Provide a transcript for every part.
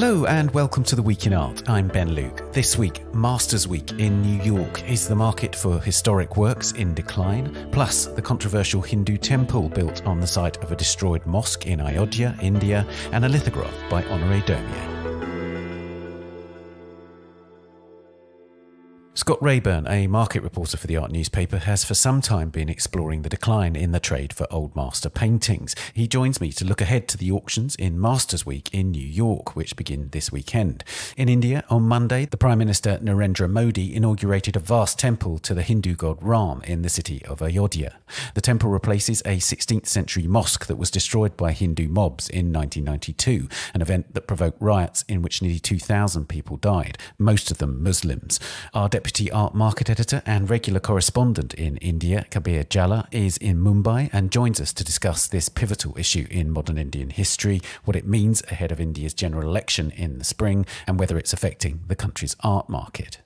Hello and welcome to the Week in Art. I'm Ben Luke. This week, Masters Week in New York is the market for historic works in decline, plus the controversial Hindu temple built on the site of a destroyed mosque in Ayodhya, India, and a lithograph by Honoré Daumier. Scott Reyburn, a market reporter for the art newspaper, has for some time been exploring the decline in the trade for old master paintings. He joins me to look ahead to the auctions in Masters Week in New York, which begin this weekend. In India, on Monday, the Prime Minister Narendra Modi inaugurated a vast temple to the Hindu god Ram in the city of Ayodhya. The temple replaces a 16th century mosque that was destroyed by Hindu mobs in 1992, an event that provoked riots in which nearly 2,000 people died, most of them Muslims. Our deputy Deputy Art Market Editor and regular correspondent in India, Kabir Jhala, is in Mumbai and joins us to discuss this pivotal issue in modern Indian history, what it means ahead of India's general election in the spring, and whether it's affecting the country's art market.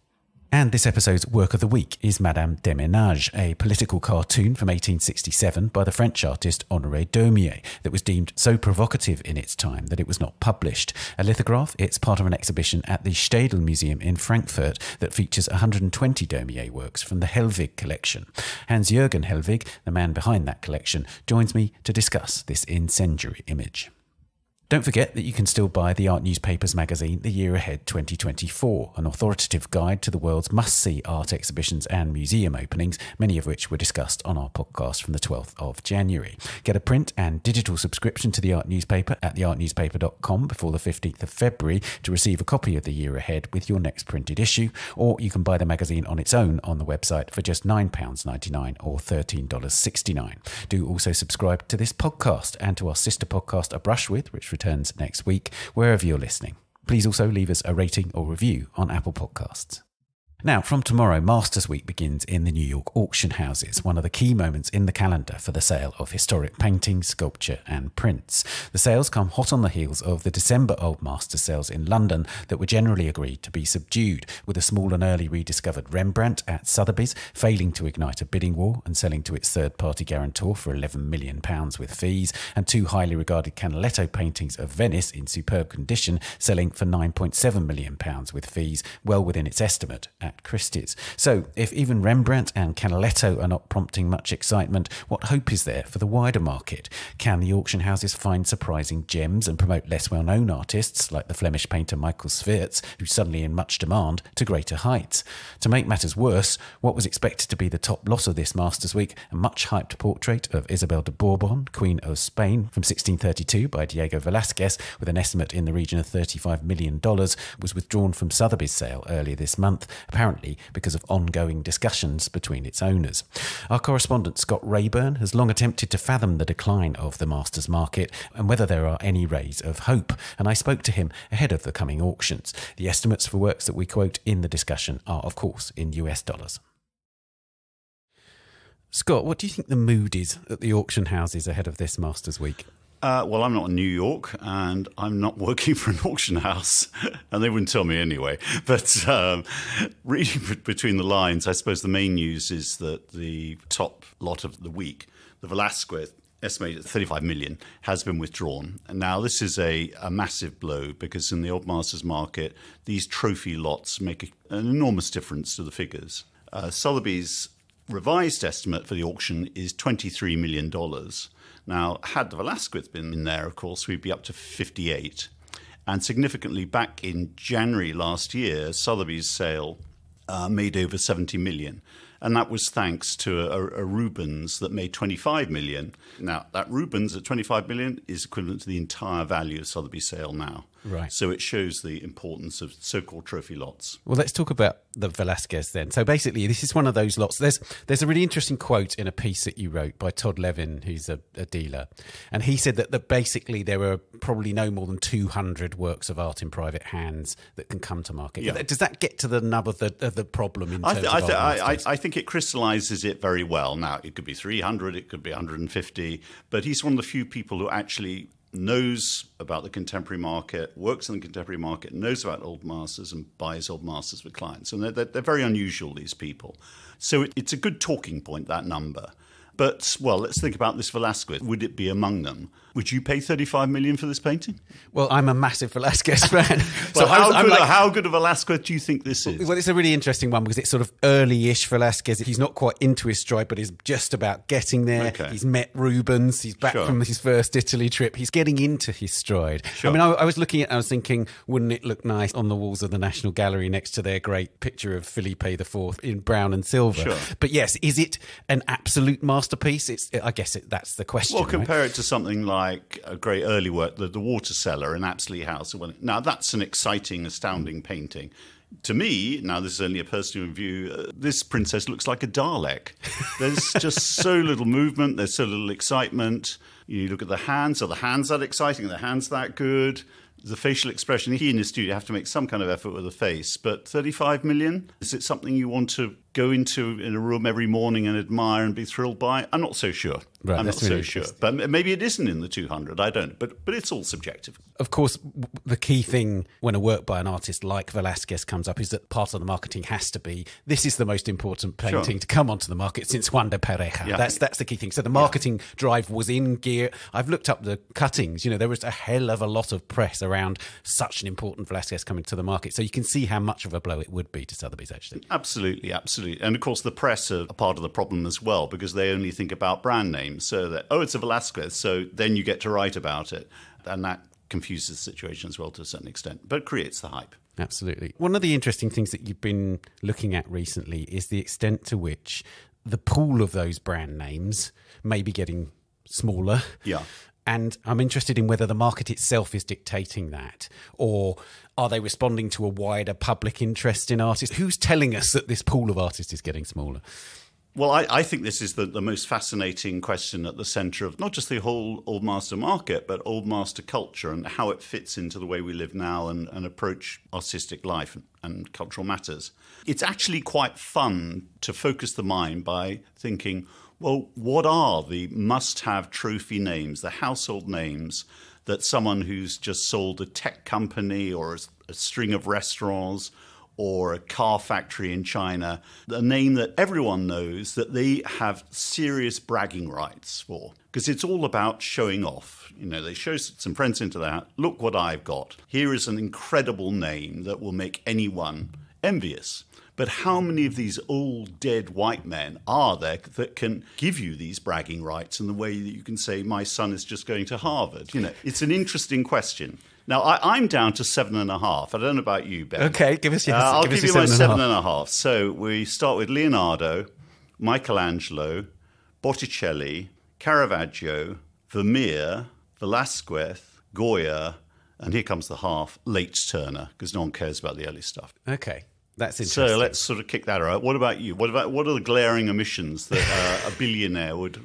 And this episode's work of the week is Madame Déménage, a political cartoon from 1867 by the French artist Honoré Daumier that was deemed so provocative in its time that it was not published. A lithograph, it's part of an exhibition at the Städel Museum in Frankfurt that features 120 Daumier works from the Hellwig collection. Hans-Jürgen Hellwig, the man behind that collection, joins me to discuss this incendiary image. Don't forget that you can still buy the Art Newspapers magazine The Year Ahead 2024, an authoritative guide to the world's must see art exhibitions and museum openings, many of which were discussed on our podcast from the 12th of January. Get a print and digital subscription to the Art Newspaper at theartnewspaper.com before the 15th of February to receive a copy of The Year Ahead with your next printed issue, or you can buy the magazine on its own on the website for just £9.99 or $13.69. Do also subscribe to this podcast and to our sister podcast, A Brush With, which returns next week, wherever you're listening. Please also leave us a rating or review on Apple Podcasts. Now, from tomorrow, Masters Week begins in the New York auction houses, one of the key moments in the calendar for the sale of historic paintings, sculpture, and prints. The sales come hot on the heels of the December Old Masters sales in London that were generally agreed to be subdued, with a small and early rediscovered Rembrandt at Sotheby's failing to ignite a bidding war and selling to its third party guarantor for £11 million with fees, and two highly regarded Canaletto paintings of Venice in superb condition selling for £9.7 million with fees, well within its estimate at Christie's. So, if even Rembrandt and Canaletto are not prompting much excitement, what hope is there for the wider market? Can the auction houses find surprising gems and promote less well known artists, like the Flemish painter Michael Sweerts, who's suddenly in much demand, to greater heights? To make matters worse, what was expected to be the top loss of this Masters Week, a much hyped portrait of Isabel de Bourbon, Queen of Spain, from 1632 by Diego Velázquez, with an estimate in the region of $35 million, was withdrawn from Sotheby's sale earlier this month apparently because of ongoing discussions between its owners. Our correspondent Scott Reyburn has long attempted to fathom the decline of the Masters market and whether there are any rays of hope, and I spoke to him ahead of the coming auctions. The estimates for works that we quote in the discussion are, of course, in US dollars. Scott, what do you think the mood is at the auction houses ahead of this Masters Week? Uh, well, I'm not in New York, and I'm not working for an auction house, and they wouldn't tell me anyway. But um, reading between the lines, I suppose the main news is that the top lot of the week, the Velasquez, estimated at 35 million, has been withdrawn. And now, this is a, a massive blow because in the old masters market, these trophy lots make a, an enormous difference to the figures. Uh, Sotheby's revised estimate for the auction is $23 million. Now, had the Velasquez been in there, of course, we'd be up to 58. And significantly, back in January last year, Sotheby's sale uh, made over 70 million. And that was thanks to a, a, Rubens that made 25 million. Now, that Rubens at 25 million is equivalent to the entire value of Sotheby's sale now. Right. So it shows the importance of so-called trophy lots. Well, let's talk about the Velasquez then. So basically, this is one of those lots. There's there's a really interesting quote in a piece that you wrote by Todd Levin, who's a, a dealer, and he said that, that basically there are probably no more than 200 works of art in private hands that can come to market. Yeah. Does that get to the nub of the of the problem in terms I of I, th- I, I think it crystallizes it very well. Now, it could be 300, it could be 150, but he's one of the few people who actually knows about the contemporary market, works in the contemporary market, knows about old masters, and buys old masters for clients. And they're, they're, they're very unusual, these people. So it, it's a good talking point, that number. But, well, let's think about this Velasquez. Would it be among them? Would you pay 35 million for this painting? Well, I'm a massive Velasquez fan. so how, good, like, how good a Velasquez do you think this is? Well, it's a really interesting one because it's sort of early-ish Velasquez. He's not quite into his stride, but he's just about getting there. Okay. He's met Rubens. He's back sure. from his first Italy trip. He's getting into his stride. Sure. I mean, I, I was looking at I was thinking, wouldn't it look nice on the walls of the National Gallery next to their great picture of Felipe IV in brown and silver? Sure. But yes, is it an absolute masterpiece? It's, I guess it, that's the question. Well, compare right? it to something like like a great early work, the, the Water Seller in Apsley House. Now, that's an exciting, astounding painting. To me, now this is only a personal view, uh, this princess looks like a Dalek. There's just so little movement, there's so little excitement. You look at the hands, are the hands that exciting? Are the hands that good? the facial expression. He in his studio have to make some kind of effort with the face, but 35 million? Is it something you want to go into in a room every morning and admire and be thrilled by? I'm not so sure. Right, I'm not so sure. But maybe it isn't in the 200. I don't. But but it's all subjective. Of course, the key thing when a work by an artist like Velasquez comes up is that part of the marketing has to be this is the most important painting sure. to come onto the market since Juan de Pareja. Yeah. That's that's the key thing. So the marketing yeah. drive was in gear. I've looked up the cuttings. You know, there was a hell of a lot of press around such an important Velasquez coming to the market. So you can see how much of a blow it would be to Sotheby's actually. Absolutely, absolutely. And of course, the press are a part of the problem as well because they only think about brand names. So that oh, it's a Velasquez, so then you get to write about it, and that confuses the situation as well to a certain extent, but creates the hype. Absolutely. One of the interesting things that you've been looking at recently is the extent to which the pool of those brand names may be getting smaller. Yeah. And I'm interested in whether the market itself is dictating that, or are they responding to a wider public interest in artists? Who's telling us that this pool of artists is getting smaller? Well, I, I, think this is the, the most fascinating question at the centre of not just the whole Old Master market, but Old Master culture and how it fits into the way we live now and, and approach artistic life and, and cultural matters. It's actually quite fun to focus the mind by thinking, well, what are the must have trophy names, the household names that someone who's just sold a tech company or a, a string of restaurants or a car factory in China, a name that everyone knows that they have serious bragging rights for. Because it's all about showing off. You know, they show some friends into that. Look what I've got. Here is an incredible name that will make anyone envious. But how many of these old dead white men are there that can give you these bragging rights in the way that you can say, my son is just going to Harvard? You know, it's an interesting question. Now I, am down to seven and a half. I don't know about you, Ben. Okay, give us your. Uh, I'll give, give you my seven and a half. So we start with Leonardo, Michelangelo, Botticelli, Caravaggio, Vermeer, Velasquez, Goya, and here comes the half, late Turner, because no one cares about the early stuff. Okay. That's interesting. So let's sort of kick that out. What about you? What about what are the glaring omissions that uh, a billionaire would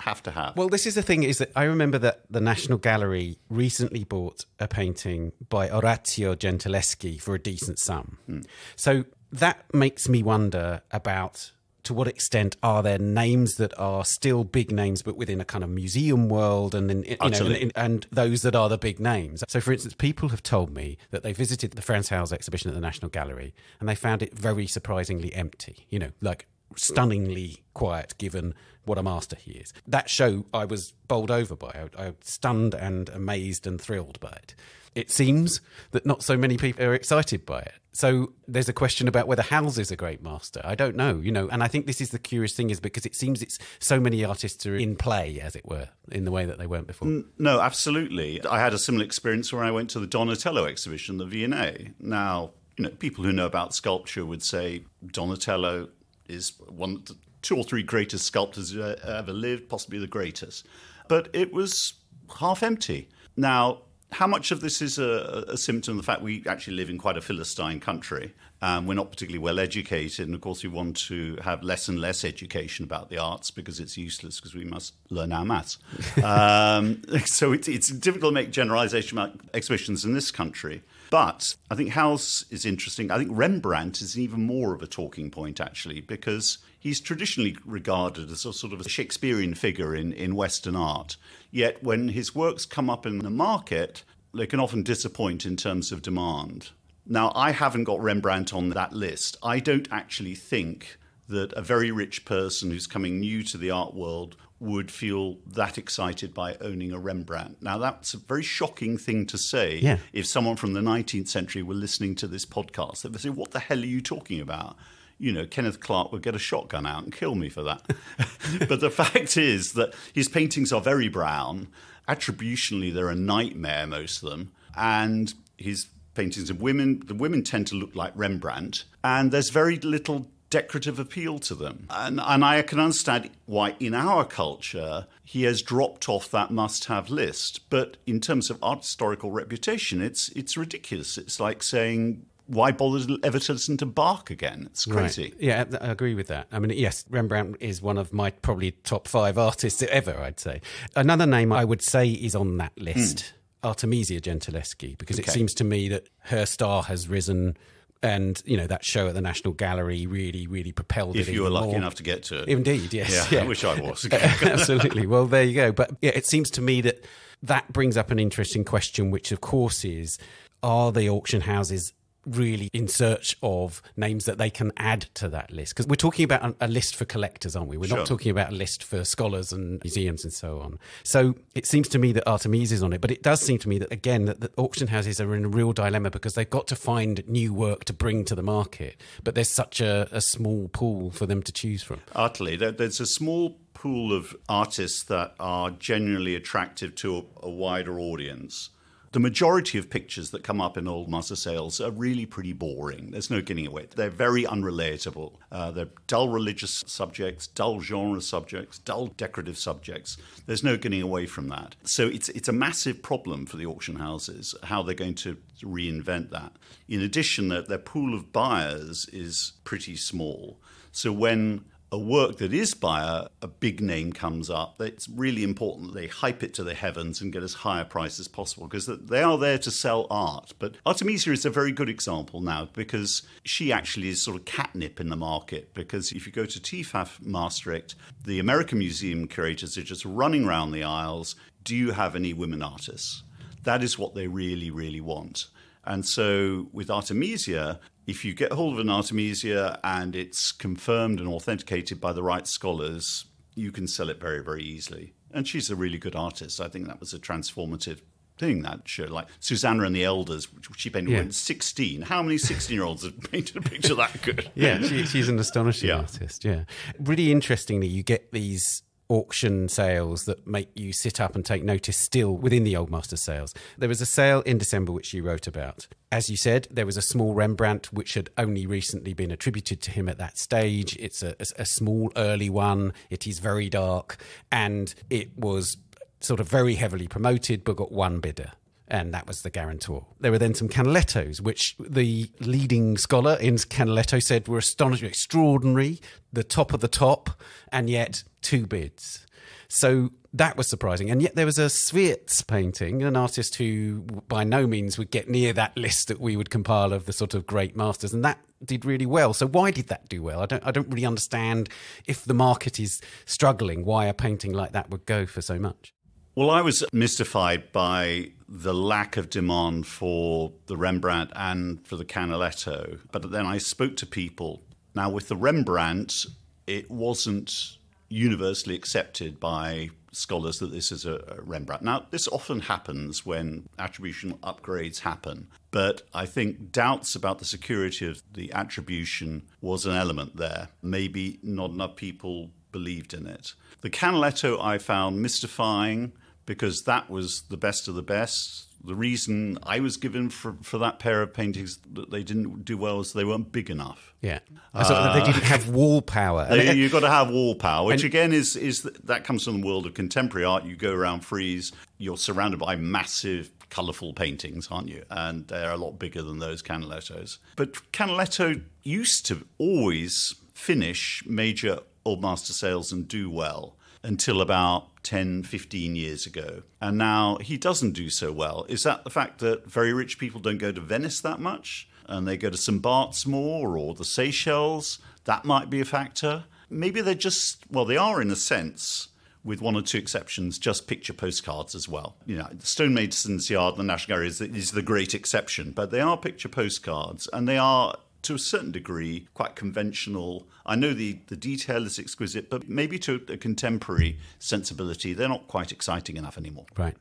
have to have. Well, this is the thing: is that I remember that the National Gallery recently bought a painting by Orazio Gentileschi for a decent sum. Hmm. So that makes me wonder about to what extent are there names that are still big names but within a kind of museum world and then you know and, and, those that are the big names so for instance people have told me that they visited the Frans Hals exhibition at the National Gallery and they found it very surprisingly empty you know like stunningly quiet given what a master he is. That show I was bowled over by. I, I was stunned and amazed and thrilled by it. It seems that not so many people are excited by it. So there's a question about whether Hals is a great master. I don't know, you know, and I think this is the curious thing is because it seems it's so many artists are in play, as it were, in the way that they weren't before. No, absolutely. I had a similar experience when I went to the Donatello exhibition, the V&A. Now, you know, people who know about sculpture would say Donatello is one of the two or three greatest sculptors who ever lived, possibly the greatest. But it was half empty. Now, how much of this is a, a, symptom of the fact we actually live in quite a philistine country? Um, we're not particularly well educated, and of course, we want to have less and less education about the arts because it's useless because we must learn our maths. um, so it's, it's difficult to make generalization about exhibitions in this country. But I think Hals is interesting. I think Rembrandt is even more of a talking point, actually, because he's traditionally regarded as a sort of a Shakespearean figure in, in Western art. Yet when his works come up in the market, they can often disappoint in terms of demand. Now, I haven't got Rembrandt on that list. I don't actually think that a very rich person who's coming new to the art world would feel that excited by owning a Rembrandt. Now, that's a very shocking thing to say Yeah. if someone from the 19th century were listening to this podcast. They would say, What the hell are you talking about? You know, Kenneth Clark would get a shotgun out and kill me for that. but the fact is that his paintings are very brown. Attributionally, they're a nightmare, most of them. And his paintings of women, the women tend to look like Rembrandt. And there's very little decorative appeal to them. And, and I can understand why in our culture he has dropped off that must have list. But in terms of art historical reputation, it's, it's ridiculous. It's like saying, why bother ever to listen to Bach again? It's crazy. Right. Yeah, I agree with that. I mean, yes, Rembrandt is one of my probably top five artists ever, I'd say. Another name I would say is on that list hmm. Artemisia Gentileschi, because it seems to me that her star has risen. And, you know, that show at the National Gallery really, really propelled If it. If you were lucky more. enough to get to it. Indeed, yes. yeah, I wish I was. Absolutely. Well, there you go. But yeah, it seems to me that that brings up an interesting question, which of course is are the auction houses really in search of names that they can add to that list? Because we're talking about a, a list for collectors, aren't we? We're Sure. not talking about a list for scholars and museums and so on. So it seems to me that Artemisia is on it, but it does seem to me that, again, that the auction houses are in a real dilemma because they've got to find new work to bring to the market, but there's such a, a small pool for them to choose from. Utterly. There's a small pool of artists that are genuinely attractive to a, a wider audience. The majority of pictures that come up in old master sales are really pretty boring. There's no getting away. They're very unrelatable. Uh, they're dull religious subjects, dull genre subjects, dull decorative subjects. There's no getting away from that. So it's it's a massive problem for the auction houses how they're going to reinvent that. In addition, that their pool of buyers is pretty small. So when a work that is by a, a big name comes up, it's really important that they hype it to the heavens and get as high a price as possible because they are there to sell art. But Artemisia is a very good example now because she actually is sort of catnip in the market. Because if you go to TEFAF Maastricht, the American Museum curators are just running around the aisles. Do you have any women artists? That is what they really, really want. And so with Artemisia, if you get hold of an Artemisia and it's confirmed and authenticated by the right scholars, you can sell it very, very easily. And she's a really good artist. I think that was a transformative thing that show. Like Susanna and the Elders, which she painted Yeah. when 16. How many 16 year olds have painted a picture that good? Yeah, she, she's an astonishing Yeah. artist. Yeah. Really interestingly, you get these auction sales that make you sit up and take notice still within the Old Master sales. There was a sale in December which you wrote about. As you said, there was a small Rembrandt which had only recently been attributed to him at that stage. It's a, a, small early one. It is very dark and it was sort of very heavily promoted but got one bidder and that was the guarantor. There were then some Canalettos, which the leading scholar in Canaletto said were astonishing, extraordinary, the top of the top, and yet two bids. So that was surprising. And yet there was a Sweerts painting, an artist who by no means would get near that list that we would compile of the sort of great masters, and that did really well. So why did that do well? I don't I don't really understand if the market is struggling, why a painting like that would go for so much. Well, I was mystified by the lack of demand for the Rembrandt and for the Canaletto. But then I spoke to people. Now, with the Rembrandt, it wasn't universally accepted by scholars that this is a, Rembrandt. Now, this often happens when attribution upgrades happen, but I think doubts about the security of the attribution was an element there. Maybe not enough people believed in it. The Canaletto I found mystifying because that was the best of the best. The reason I was given for, for that pair of paintings that they didn't do well is they weren't big enough. Yeah. Thought they didn't have uh, wall power. They- You've got to have wall power, which again is is that comes from the world of contemporary art. You go around Frieze, you're surrounded by massive, colourful paintings, aren't you? And they're a lot bigger than those Canalettos. But Canaletto used to always finish major old master sales and do well until about 10, 15 years ago. And now he doesn't do so well. Is that the fact that very rich people don't go to Venice that much? And they go to St. Bart's more or the Seychelles? That might be a factor. Maybe they're just, well, they are in a sense, with one or two exceptions, just picture postcards as well. You know, the Stonemason's Yard, the National Gallery is, is the great exception, but they are picture postcards and they are to a certain degree, quite conventional. I know the, the detail is exquisite, but maybe to a contemporary sensibility, they're not quite exciting enough anymore. Right.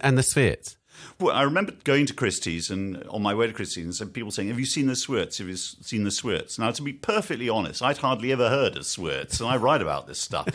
And the Sweerts? Well, I remember going to Christie's and on my way to Christie's and people saying, Have you seen the Sweerts? Have you seen the Sweerts? Now, to be perfectly honest, I'd hardly ever heard of Sweerts, and I write about this stuff.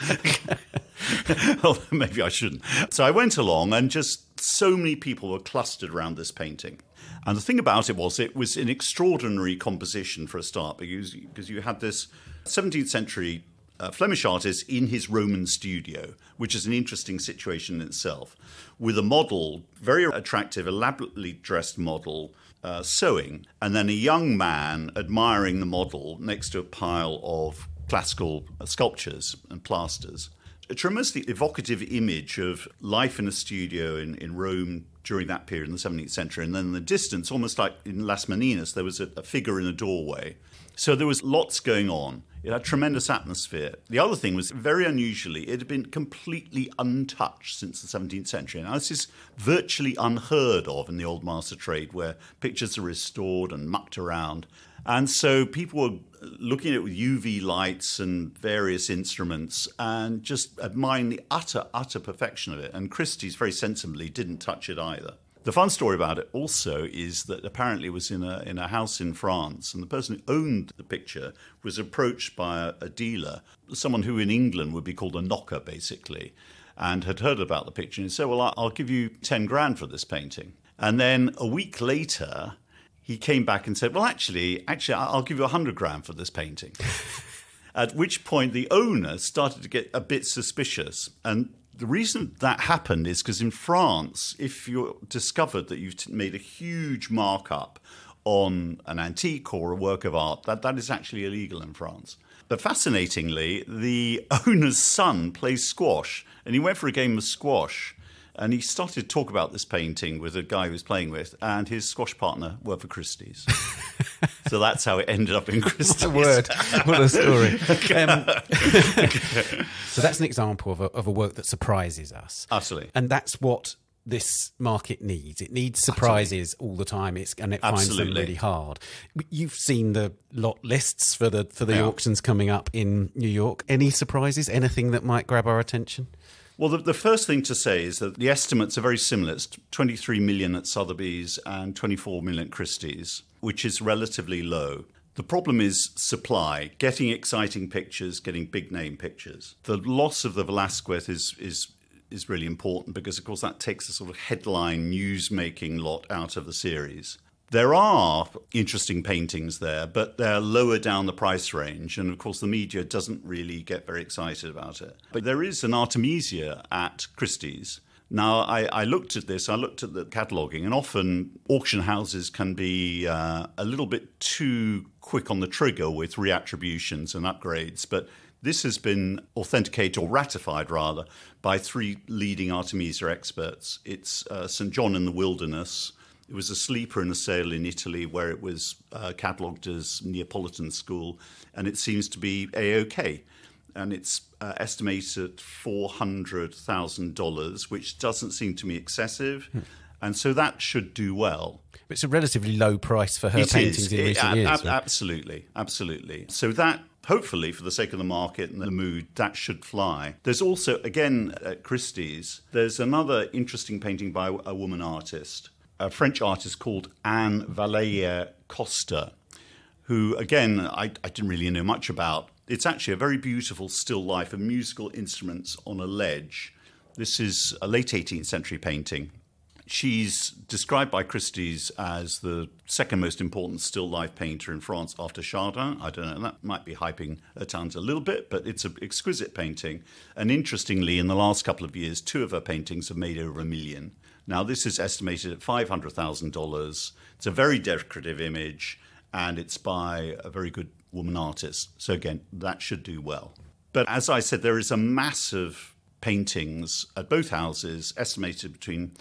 well, maybe I shouldn't. So I went along, and just so many people were clustered around this painting. And the thing about it was, it was an extraordinary composition for a start because, because you had this 17th century uh, Flemish artist in his Roman studio, which is an interesting situation in itself, with a model, very attractive, elaborately dressed model, uh, sewing, and then a young man admiring the model next to a pile of classical sculptures and plasters. A tremendously evocative image of life in a studio in, in Rome during that period in the 17th century. And then in the distance, almost like in Las Meninas, there was a, a figure in a doorway. So there was lots going on. It had tremendous atmosphere. The other thing was very unusually, it had been completely untouched since the 17th century. Now, this is virtually unheard of in the old master trade where pictures are restored and mucked around. And so people were looking at it with UV lights and various instruments and just admiring the utter, utter perfection of it. And Christie's very sensibly didn't touch it either. The fun story about it also is that apparently it was in a in a house in France, and the person who owned the picture was approached by a, a dealer, someone who in England would be called a knocker, basically, and had heard about the picture and said, "Well, I'll give you ten grand for this painting." And then a week later, he came back and said, "Well, actually, actually, I'll give you a hundred grand for this painting." At which point, the owner started to get a bit suspicious, and the reason that happened is because in France, if you're discovered that you've made a huge markup on an antique or a work of art, that, that is actually illegal in France. But fascinatingly, the owner's son plays squash, and he went for a game of squash. And he started to talk about this painting with a guy he was playing with, and his squash partner worked for Christie's. so that's how it ended up in Christie's. What a word. What a story. Um, so that's an example of a, of a work that surprises us. Absolutely. And that's what this market needs. It needs surprises Absolutely. all the time. It's and it Absolutely. finds them really hard. You've seen the lot lists for the for the yeah. auctions coming up in New York. Any surprises? Anything that might grab our attention? Well, the, the, first thing to say is that the estimates are very similar. It's 23 million at Sotheby's and 24 million at Christie's, which is relatively low. The problem is supply, getting exciting pictures, getting big name pictures. The loss of the Velasquez is, is, is really important because, of course, that takes a sort of headline news making lot out of the series. There are interesting paintings there, but they're lower down the price range. And of course, the media doesn't really get very excited about it. But there is an Artemisia at Christie's. Now, I, I looked at this, I looked at the cataloguing, and often auction houses can be uh, a little bit too quick on the trigger with reattributions and upgrades. But this has been authenticated or ratified, rather, by three leading Artemisia experts. It's uh, St. John in the Wilderness, it was a sleeper in a sale in Italy where it was uh, catalogued as Neapolitan school, and it seems to be a okay. And it's uh, estimated four hundred thousand dollars, which doesn't seem to me excessive, hmm. and so that should do well. It's a relatively low price for her it paintings is. in it, recent years. right? Absolutely, absolutely. So that hopefully for the sake of the market and the mood, that should fly. There's also, again, at Christie's, there's another interesting painting by a woman artist a French artist called Anne Valeria Costa, who, again, I, I, didn't really know much about. It's actually a very beautiful still life of musical instruments on a ledge. This is a late 18th century painting. She's described by Christie's as the second most important still life painter in France after Chardin. I don't know, that might be hyping her talent a little bit, but it's an exquisite painting. And interestingly, in the last couple of years, two of her paintings have made over a million. Now, this is estimated at $500,000. It's a very decorative image, and it's by a very good woman artist. So, again, that should do well. But as I said, there is a massive paintings at both houses, estimated between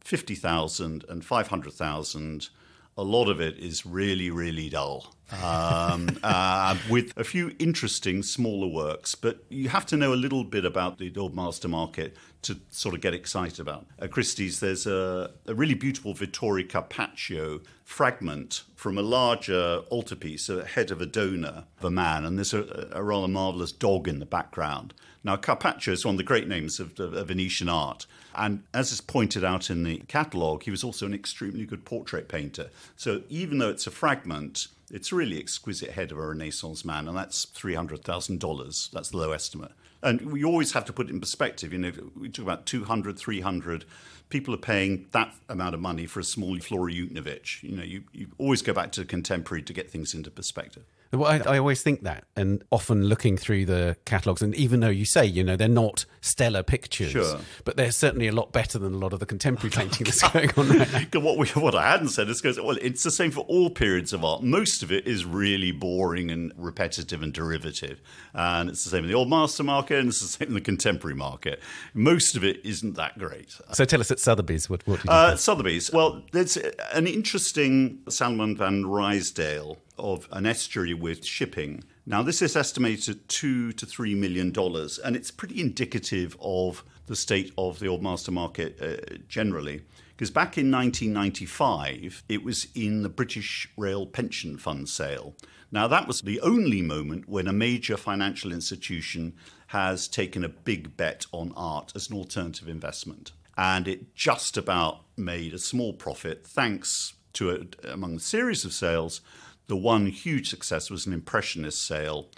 50,000 and 500,000. A lot of it is really, really dull. um, uh, with a few interesting smaller works. But you have to know a little bit about the Old Master Market to sort of get excited about. At Christie's, there's a, a really beautiful Vittore Carpaccio fragment from a larger altarpiece, a head of a donor of a man, and there's a, a rather marvelous dog in the background. Now, Carpaccio is one of the great names of, of, of Venetian art. And as is pointed out in the catalogue, he was also an extremely good portrait painter. So even though it's a fragment, it's a really exquisite head of a Renaissance man, and that's $300,000. That's the low estimate. And we always have to put it in perspective. You know, we talk about 200, 300. People are paying that amount of money for a small Flora Yukhnovich. You know, you, you always go back to contemporary to get things into perspective. Well, I, I, always think that, and often looking through the catalogues, and even though you say, you know, they're not stellar pictures, sure. but they're certainly a lot better than a lot of the contemporary painting that's going on right what, we, what I hadn't said is, goes, well, it's the same for all periods of art. Most of it is really boring and repetitive and derivative. And it's the same in the old master market, and it's the same in the contemporary market. Most of it isn't that great. So tell us at Sotheby's, what, what uh, Sotheby's, well, there's an interesting Salomon van Ruysdael of an estuary with shipping. Now, this is estimated at two to three million dollars, and it's pretty indicative of the state of the old master market uh, generally. Because back in 1995, it was in the British Rail Pension Fund sale. Now, that was the only moment when a major financial institution has taken a big bet on art as an alternative investment. And it just about made a small profit thanks to, a, among the series of sales, the one huge success was an Impressionist sale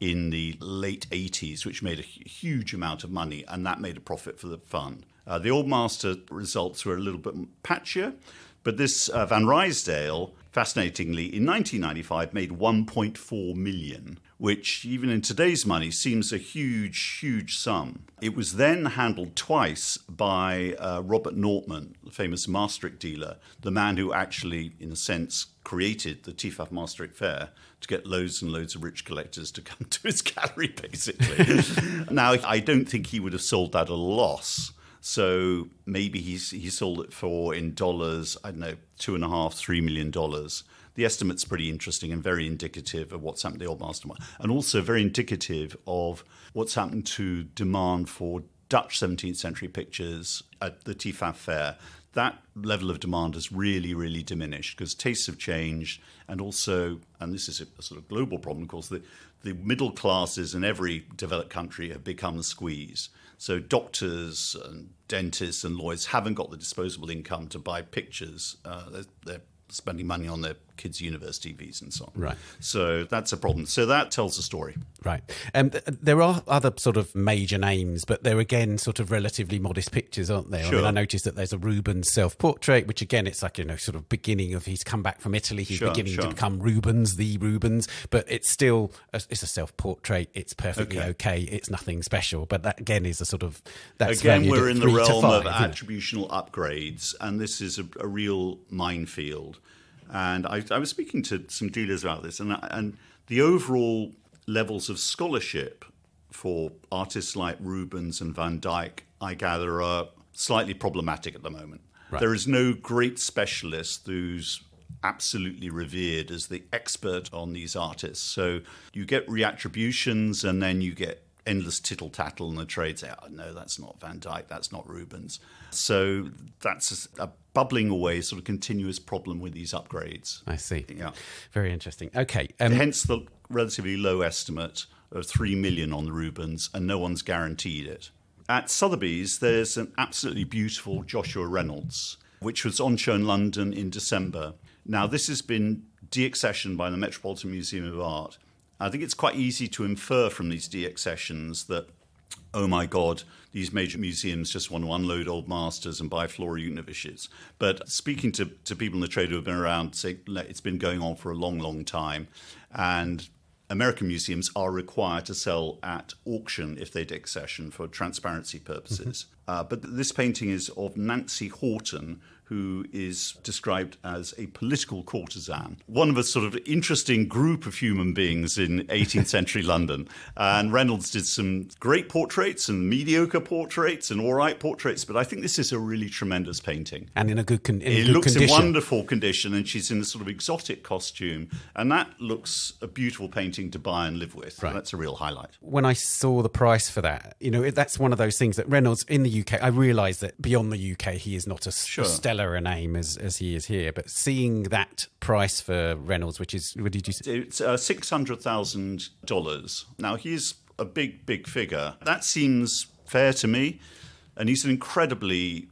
in the late 80s, which made a huge amount of money, and that made a profit for the fund. Uh, the Old Master results were a little bit patchier, but this uh, Van Ruysdael, fascinatingly, in 1995 made 1.4 million, which even in today's money seems a huge, huge sum. It was then handled twice by uh, Robert Noortman, the famous Maastricht dealer, the man who actually, in a sense, created the TEFAF Maastricht Fair to get loads and loads of rich collectors to come to his gallery, basically. now, I don't think he would have sold that at a loss. So maybe he's, he sold it for, in dollars, I don't know, two and a half, three million dollars the estimate's pretty interesting and very indicative of what's happened to the old mastermind, and also very indicative of what's happened to demand for Dutch 17th century pictures at the TEFAF fair. That level of demand has really, really diminished because tastes have changed, and also, and this is a sort of global problem, of course, the, the middle classes in every developed country have become squeezed. So doctors and dentists and lawyers haven't got the disposable income to buy pictures. Uh, they're, they're spending money on their kids' university fees and so on. Right. So that's a problem. So that tells the story. Right. Um, th- there are other sort of major names, but they're again sort of relatively modest pictures, aren't they? Sure. I mean, I noticed that there's a Rubens self-portrait, which again, it's like you know, sort of beginning of he's come back from Italy, he's sure, beginning sure. to become Rubens, the Rubens, but it's still a, it's a self-portrait. It's perfectly okay. okay. It's nothing special, but that again is a sort of that's again we're in the realm five, of attributional upgrades, and this is a, a real minefield. And I, I, was speaking to some dealers about this, and, and the overall levels of scholarship for artists like Rubens and Van Dyck, I gather, are slightly problematic at the moment. Right. There is no great specialist who's absolutely revered as the expert on these artists. So you get reattributions, and then you get endless tittle tattle and the trade say, oh, no, that's not Van Dyck, that's not Rubens. So that's a, a bubbling away sort of continuous problem with these upgrades. I see. Yeah. Very interesting. Okay. Um, Hence the relatively low estimate of 3 million on the Rubens, and no one's guaranteed it. At Sotheby's, there's an absolutely beautiful Joshua Reynolds, which was on show in London in December. Now, this has been deaccessioned by the Metropolitan Museum of Art I think it's quite easy to infer from these deaccessions that, oh my God, these major museums just want to unload old masters and buy Flora Yukhnovichs. But speaking to, to people in the trade who have been around, say it's been going on for a long, long time. And American museums are required to sell at auction if they deaccession for transparency purposes. Mm-hmm. Uh, but this painting is of Nancy Horton, who is described as a political courtesan, one of a sort of interesting group of human beings in 18th century London. And Reynolds did some great portraits and mediocre portraits and all right portraits, but I think this is a really tremendous painting. And in a good, con- in it good looks condition. in wonderful condition, and she's in a sort of exotic costume, and that looks a beautiful painting to buy and live with. Right. That's a real highlight. when I saw the price for that, you know, that's one of those things that Reynolds in the UK, I realise that beyond the UK, he is not a Sure. as stellar a name as, as he is here. But seeing that price for Reynolds, which is, what did you say? It's uh, six hundred thousand dollars. Now he's a big, big figure. That seems fair to me, and he's an incredibly.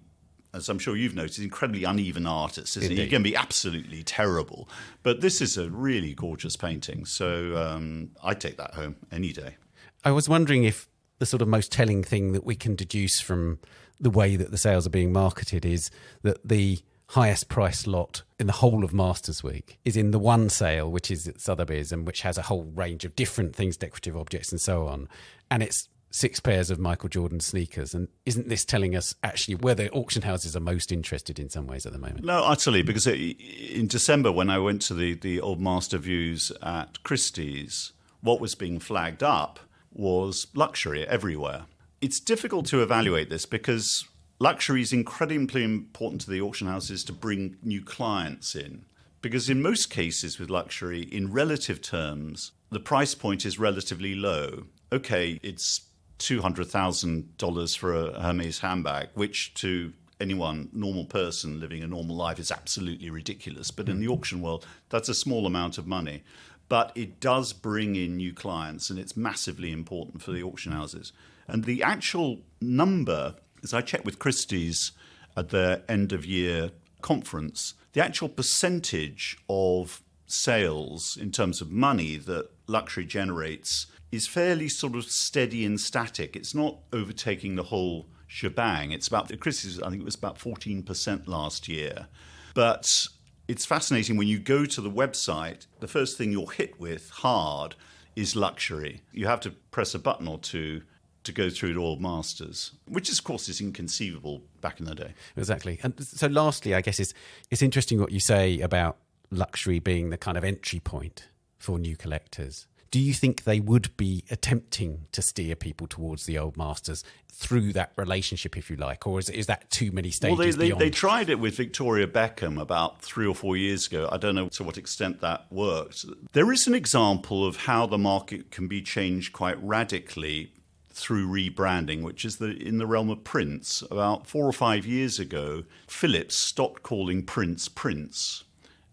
As I'm sure you've noticed, incredibly uneven artist, isn't he? He can be absolutely terrible, but this is a really gorgeous painting. So um, I'd take that home any day. I was wondering if the sort of most telling thing that we can deduce from the way that the sales are being marketed is that the highest price lot in the whole of Masters Week is in the one sale, which is at Sotheby's and which has a whole range of different things, decorative objects and so on. And it's six pairs of Michael Jordan sneakers. And isn't this telling us actually where the auction houses are most interested in some ways at the moment? No, utterly. Because it, in December, when I went to the, the Old Master Views at Christie's, what was being flagged up was luxury everywhere. It's difficult to evaluate this because luxury is incredibly important to the auction houses to bring new clients in. Because in most cases with luxury, in relative terms, the price point is relatively low. Okay, it's $200,000 for a Hermes handbag, which to anyone, normal person living a normal life, is absolutely ridiculous. But in the mm. auction world, that's a small amount of money. But it does bring in new clients, and it's massively important for the auction houses. And the actual number, as I checked with Christie's at their end of year conference, the actual percentage of sales in terms of money that luxury generates is fairly sort of steady and static. It's not overtaking the whole shebang. It's about Christie's. I think it was about fourteen percent last year, but it's fascinating when you go to the website. The first thing you're hit with hard is luxury. You have to press a button or two to go through to all masters, which of course is inconceivable back in the day. Exactly. And so, lastly, I guess it's it's interesting what you say about luxury being the kind of entry point for new collectors. Do you think they would be attempting to steer people towards the old masters through that relationship, if you like, or is is that too many stages Well, they, they, beyond? they tried it with Victoria Beckham about three or four years ago. I don't know to what extent that worked. There is an example of how the market can be changed quite radically through rebranding, which is the, in the realm of prints. About four or five years ago, Phillips stopped calling prints prints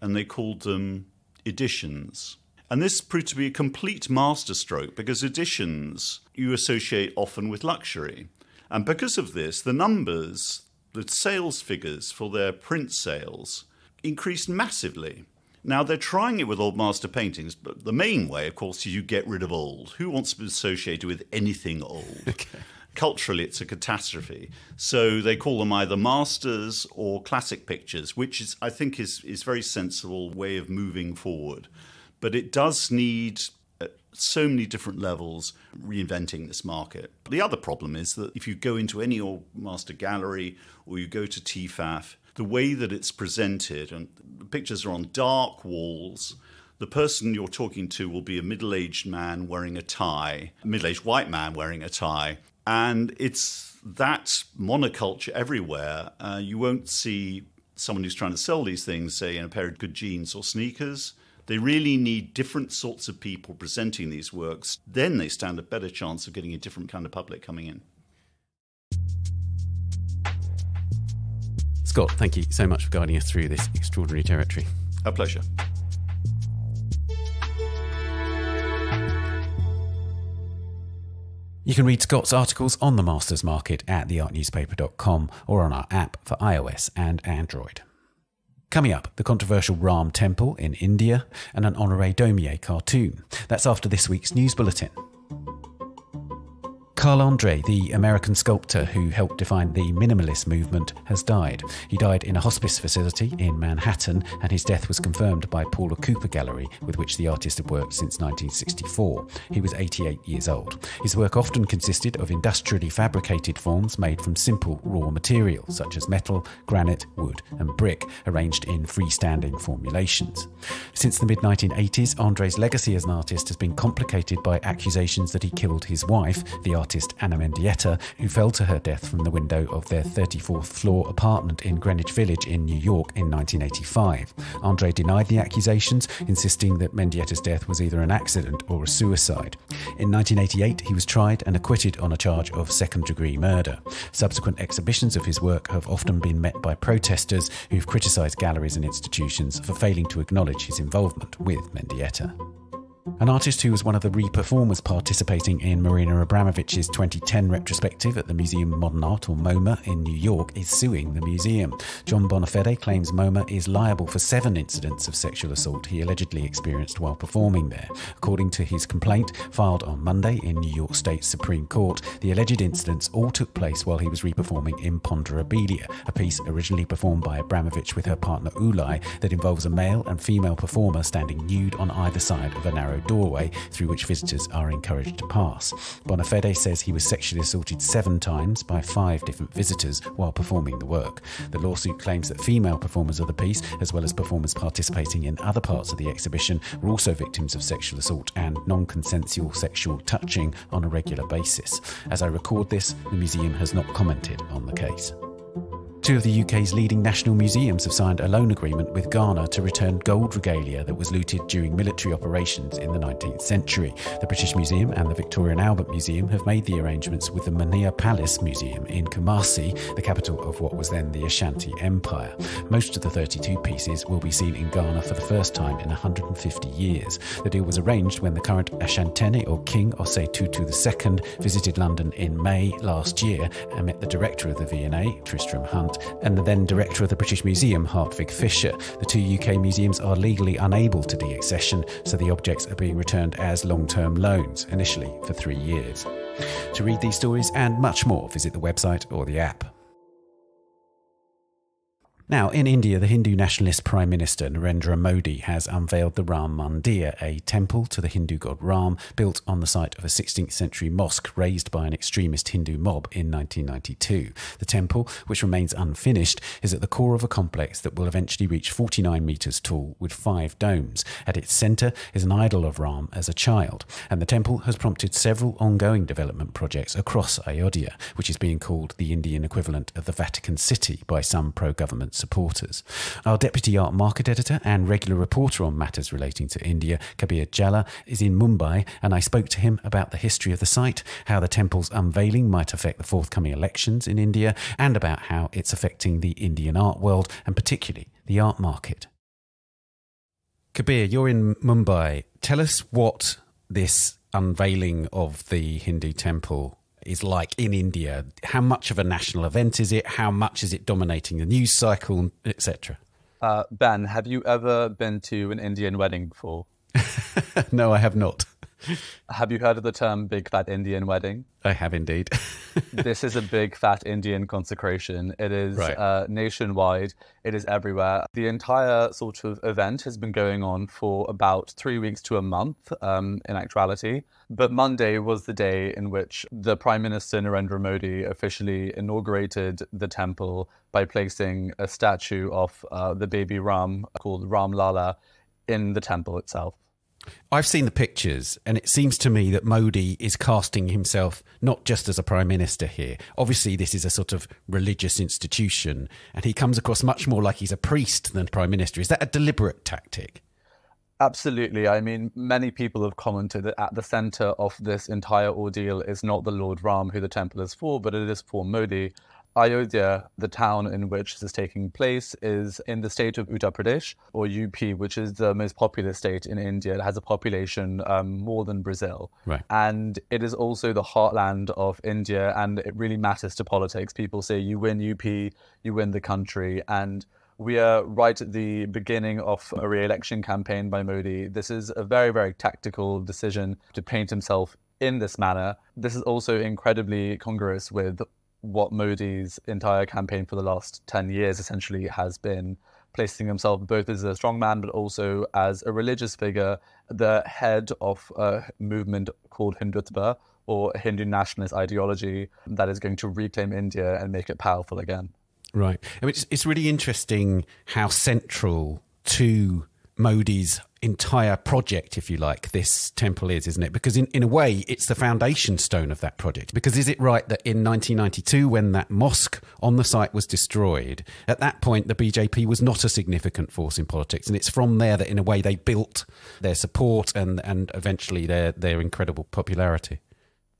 and they called them editions. And this proved to be a complete masterstroke because editions you associate often with luxury. And because of this, the numbers, the sales figures for their print sales increased massively. Now they're trying it with old master paintings, but the main way, of course, is you get rid of old. Who wants to be associated with anything old? Culturally, it's a catastrophe. So they call them either masters or classic pictures, which is, I think, is is very sensible way of moving forward. But it does need at so many different levels reinventing this market. The other problem is that if you go into any old master gallery or you go to TFAF, the way that it's presented and the pictures are on dark walls. The person you're talking to will be a middle aged man wearing a tie, a middle aged white man wearing a tie. And it's that monoculture everywhere. Uh, you won't see someone who's trying to sell these things, say, in a pair of good jeans or sneakers. They really need different sorts of people presenting these works. Then they stand a better chance of getting a different kind of public coming in. Scott, thank you so much for guiding us through this extraordinary territory. A pleasure. You can read Scott's articles on the Masters Market at theartnewspaper.com or on our app for iOS and Android. Coming up, the controversial Ram Temple in India and an Honoré Daumier cartoon. That's after this week's news bulletin. Carl Andre, the American sculptor who helped define the minimalist movement, has died. He died in a hospice facility in Manhattan, and his death was confirmed by Paula Cooper Gallery, with which the artist had worked since 1964. He was 88 years old. His work often consisted of industrially fabricated forms made from simple raw materials, such as metal, granite, wood, and brick, arranged in freestanding formulations. Since the mid 1980s, Andre's legacy as an artist has been complicated by accusations that he killed his wife, the artist artist Ana Mendieta, who fell to her death from the window of their 34th floor apartment in Greenwich Village in New York in 1985. Andre denied the accusations, insisting that Mendieta's death was either an accident or a suicide. In 1988, he was tried and acquitted on a charge of second degree murder. Subsequent exhibitions of his work have often been met by protesters who've criticised galleries and institutions for failing to acknowledge his involvement with Mendieta. An artist who was one of the re-performers participating in Marina Abramović's 2010 retrospective at the Museum of Modern Art, or MoMA, in New York, is suing the museum. John Bonafede claims MoMA is liable for seven incidents of sexual assault he allegedly experienced while performing there. According to his complaint, filed on Monday in New York State Supreme Court, the alleged incidents all took place while he was re-performing in Ponderabilia, a piece originally performed by Abramović with her partner Ulay that involves a male and female performer standing nude on either side of a narrow doorway through which visitors are encouraged to pass. Bonafede says he was sexually assaulted seven times by five different visitors while performing the work. The lawsuit claims that female performers of the piece, as well as performers participating in other parts of the exhibition, were also victims of sexual assault and non consensual sexual touching on a regular basis. As I record this, the museum has not commented on the case. Two of the UK's leading national museums have signed a loan agreement with Ghana to return gold regalia that was looted during military operations in the 19th century. The British Museum and the Victoria and Albert Museum have made the arrangements with the Manhyia Palace Museum in Kumasi, the capital of what was then the Ashanti Empire. Most of the 32 pieces will be seen in Ghana for the first time in 150 years. The deal was arranged when the current Asantehene or King Osei Tutu II visited London in May last year and met the director of the V&A, Tristram Hunt, and the then director of the British Museum, Hartwig Fischer. The two UK museums are legally unable to deaccession, so the objects are being returned as long term loans, initially for three years. To read these stories and much more, visit the website or the app. Now, in India, the Hindu nationalist Prime Minister Narendra Modi has unveiled the Ram Mandir, a temple to the Hindu god Ram, built on the site of a 16th century mosque razed by an extremist Hindu mob in 1992. The temple, which remains unfinished, is at the core of a complex that will eventually reach 49 metres tall with five domes. At its centre is an idol of Ram as a child, and the temple has prompted several ongoing development projects across Ayodhya, which is being called the Indian equivalent of the Vatican City by some pro government supporters. Our deputy art market editor and regular reporter on matters relating to India, Kabir Jhala, is in Mumbai, and I spoke to him about the history of the site, how the temple's unveiling might affect the forthcoming elections in India, and about how it's affecting the Indian art world and particularly the art market. Kabir, you're in Mumbai. Tell us what this unveiling of the Hindu temple is like in India? How much of a national event is it? How much is it dominating the news cycle, etc.? Uh, ben, have you ever been to an Indian wedding before? no, I have not. Have you heard of the term big fat Indian wedding? I have indeed. this is a big fat Indian consecration. It is right. uh, nationwide, it is everywhere. The entire sort of event has been going on for about three weeks to a month um, in actuality. But Monday was the day in which the Prime Minister Narendra Modi officially inaugurated the temple by placing a statue of uh, the baby Ram called Ram Lala in the temple itself. I've seen the pictures, and it seems to me that Modi is casting himself not just as a prime minister here. Obviously, this is a sort of religious institution, and he comes across much more like he's a priest than prime minister. Is that a deliberate tactic? Absolutely. I mean, many people have commented that at the center of this entire ordeal is not the Lord Ram, who the temple is for, but it is for Modi. Ayodhya, the town in which this is taking place, is in the state of Uttar Pradesh, or UP, which is the most populous state in India. It has a population um, more than Brazil. Right. And it is also the heartland of India, and it really matters to politics. People say you win UP, you win the country. And we are right at the beginning of a re election campaign by Modi. This is a very, very tactical decision to paint himself in this manner. This is also incredibly congruous with what Modi's entire campaign for the last 10 years essentially has been placing himself both as a strongman but also as a religious figure, the head of a movement called Hindutva or Hindu nationalist ideology that is going to reclaim India and make it powerful again. Right. I mean, it's, it's really interesting how central to Modi's entire project, if you like, this temple is, isn't it? Because in, in a way, it's the foundation stone of that project. Because is it right that in 1992, when that mosque on the site was destroyed, at that point, the BJP was not a significant force in politics. And it's from there that, in a way, they built their support and, and eventually their, their incredible popularity.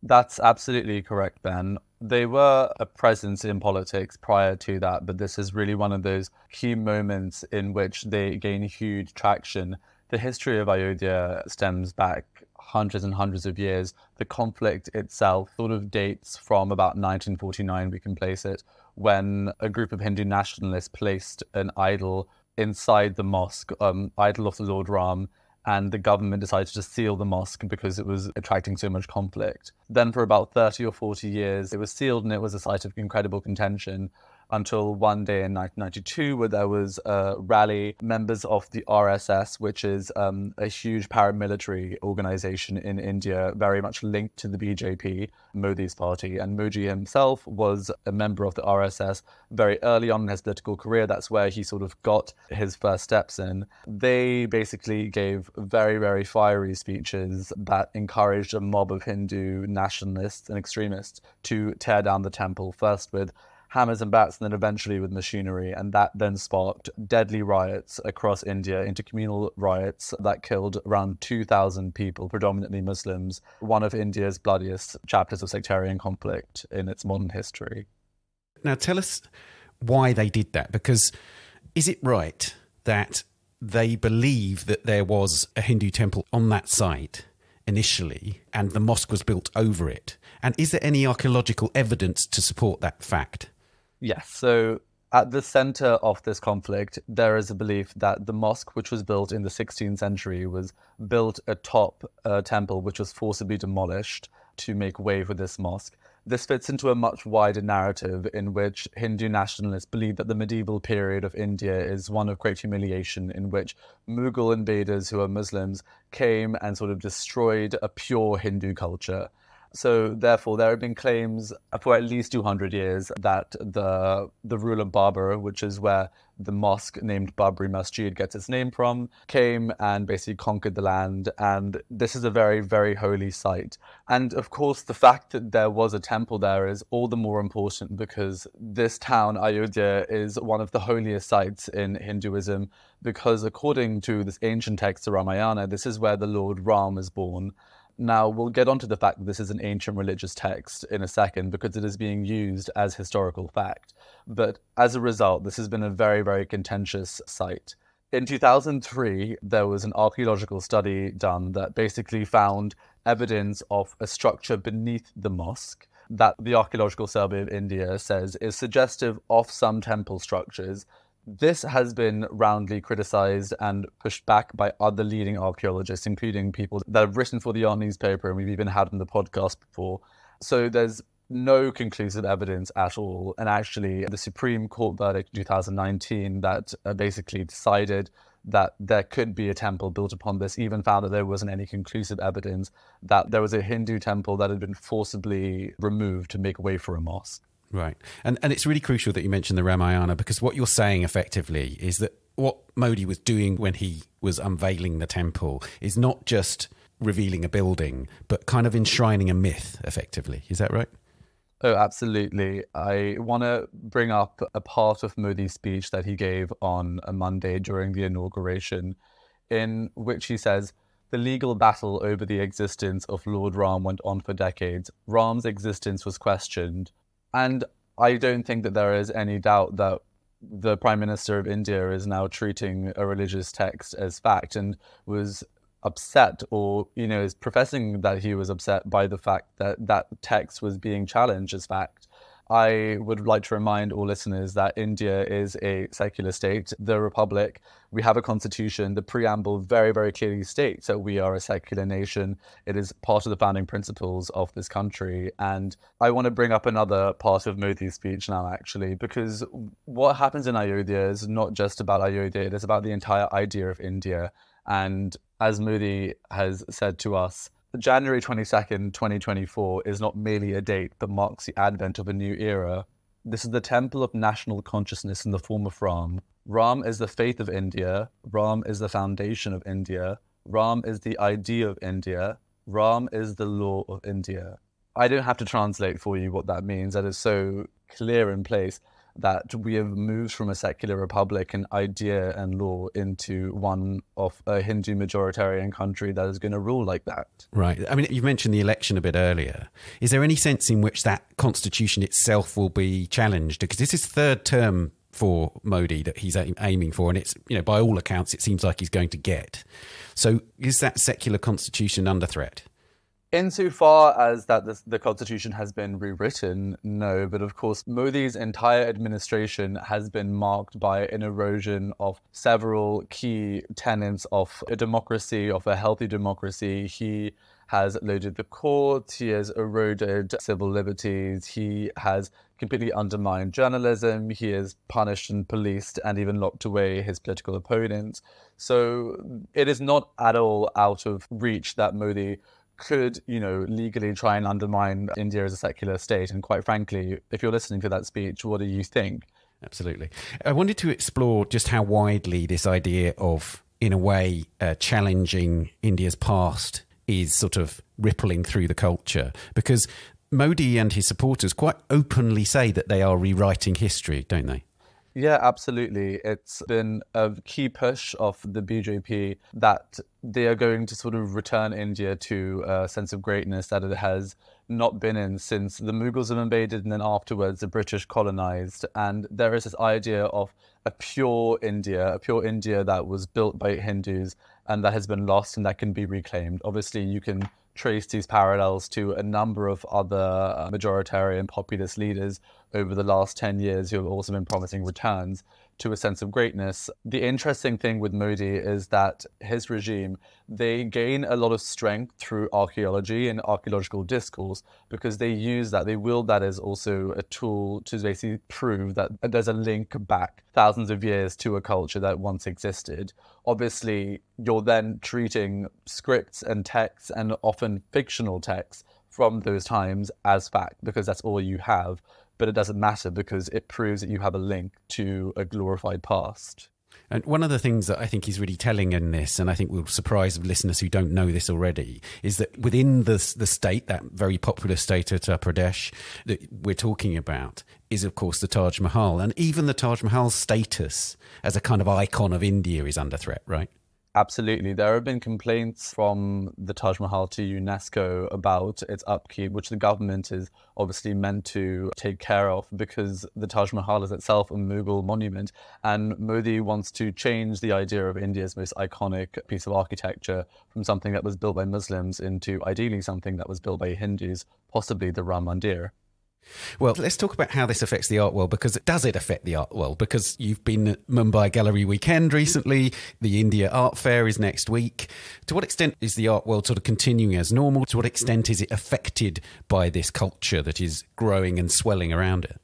That's absolutely correct, Ben. They were a presence in politics prior to that, but this is really one of those key moments in which they gain huge traction the history of Ayodhya stems back hundreds and hundreds of years. The conflict itself sort of dates from about 1949, we can place it, when a group of Hindu nationalists placed an idol inside the mosque, um, idol of the Lord Ram, and the government decided to seal the mosque because it was attracting so much conflict. Then, for about 30 or 40 years, it was sealed and it was a site of incredible contention until one day in 1992 where there was a rally members of the RSS, which is um, a huge paramilitary organization in India, very much linked to the BJP, Modi's party. And Modi himself was a member of the RSS very early on in his political career. That's where he sort of got his first steps in. They basically gave very, very fiery speeches that encouraged a mob of Hindu nationalists and extremists to tear down the temple, first with hammers and bats, and then eventually with machinery. And that then sparked deadly riots across India, intercommunal riots that killed around 2,000 people, predominantly Muslims, one of India's bloodiest chapters of sectarian conflict in its modern history. Now, tell us why they did that, because is it right that they believe that there was a Hindu temple on that site initially and the mosque was built over it? And is there any archaeological evidence to support that fact? Yes. So at the center of this conflict, there is a belief that the mosque, which was built in the 16th century, was built atop a temple which was forcibly demolished to make way for this mosque. This fits into a much wider narrative in which Hindu nationalists believe that the medieval period of India is one of great humiliation, in which Mughal invaders who are Muslims came and sort of destroyed a pure Hindu culture. So therefore, there have been claims for at least 200 years that the the ruler Babur, which is where the mosque named Babri Masjid gets its name from, came and basically conquered the land. And this is a very, very holy site. And of course, the fact that there was a temple there is all the more important because this town, Ayodhya, is one of the holiest sites in Hinduism because according to this ancient text, the Ramayana, this is where the Lord Ram was born. Now, we'll get onto the fact that this is an ancient religious text in a second because it is being used as historical fact. But as a result, this has been a very, very contentious site. In 2003, there was an archaeological study done that basically found evidence of a structure beneath the mosque that the Archaeological Survey of India says is suggestive of some temple structures this has been roundly criticized and pushed back by other leading archaeologists, including people that have written for the Art newspaper, and we've even had on the podcast before. So there's no conclusive evidence at all. And actually, the Supreme Court verdict in 2019 that uh, basically decided that there could be a temple built upon this, even found that there wasn't any conclusive evidence that there was a Hindu temple that had been forcibly removed to make way for a mosque. Right. And and it's really crucial that you mention the Ramayana because what you're saying effectively is that what Modi was doing when he was unveiling the temple is not just revealing a building, but kind of enshrining a myth effectively. Is that right? Oh, absolutely. I want to bring up a part of Modi's speech that he gave on a Monday during the inauguration, in which he says, the legal battle over the existence of Lord Ram went on for decades. Ram's existence was questioned. And I don't think that there is any doubt that the Prime Minister of India is now treating a religious text as fact and was upset or, you know, is professing that he was upset by the fact that that text was being challenged as fact. I would like to remind all listeners that India is a secular state. The Republic We have a constitution. The preamble very, very clearly states that we are a secular nation. It is part of the founding principles of this country. And I want to bring up another part of Modi's speech now, actually, because what happens in Ayodhya is not just about Ayodhya, it is about the entire idea of India. And as Modi has said to us, January 22nd, 2024 is not merely a date that marks the advent of a new era. This is the temple of national consciousness in the form of Ram. Ram is the faith of India. Ram is the foundation of India. Ram is the idea of India. Ram is the law of India. I don't have to translate for you what that means. That is so clear in place that we have moved from a secular republic and idea and law into one of a Hindu majoritarian country that is going to rule like that. Right. I mean, you mentioned the election a bit earlier. Is there any sense in which that constitution itself will be challenged? Because this is third term for Modi that he's aiming for, and it's you know by all accounts it seems like he's going to get. So is that secular constitution under threat? Insofar as that the, the, constitution has been rewritten, no. But of course, Modi's entire administration has been marked by an erosion of several key tenets of a democracy, of a healthy democracy. He has loaded the courts, he has eroded civil liberties, he has completely undermined journalism, he has punished and policed and even locked away his political opponents. So it is not at all out of reach that Modi could, you know, legally try and undermine India as a secular state. And quite frankly, if you're listening to that speech, what do you think? Absolutely. I wanted to explore just how widely this idea of, in a way, uh, challenging India's past is sort of rippling through the culture because Modi and his supporters quite openly say that they are rewriting history, don't they? Yeah, absolutely. It's been a key push of the BJP that they are going to sort of return India to a sense of greatness that it has not been in since the Mughals have invaded and then afterwards the British colonized. And there is this idea of a pure India, a pure India that was built by Hindus and that has been lost and that can be reclaimed. Obviously, you can trace these parallels to a number of other uh, majoritarian populist leaders over the last 10 years who have also been promising returns to a sense of greatness. The interesting thing with Modi is that his regime, they gain a lot of strength through archaeology and archaeological discourse because they use that, they wield that as also a tool to basically prove that there's a link back thousands of years to a culture that once existed. Obviously, you're then treating scripts and texts and often fictional texts from those times as fact because that's all you have but it doesn't matter because it proves that you have a link to a glorified past. And one of the things that I think is really telling in this, and I think will surprise listeners who don't know this already, is that within the the state, that very popular state of Uttar Pradesh that we're talking about, is of course the Taj Mahal, and even the Taj Mahal's status as a kind of icon of India is under threat, right? Absolutely. There have been complaints from the Taj Mahal to UNESCO about its upkeep, which the government is obviously meant to take care of because the Taj Mahal is itself a Mughal monument. And Modi wants to change the idea of India's most iconic piece of architecture from something that was built by Muslims into ideally something that was built by Hindus, possibly the Ram Mandir. Well, let's talk about how this affects the art world because it does it affect the art world? Because you've been at Mumbai Gallery Weekend recently, the India Art Fair is next week. To what extent is the art world sort of continuing as normal? To what extent is it affected by this culture that is growing and swelling around it?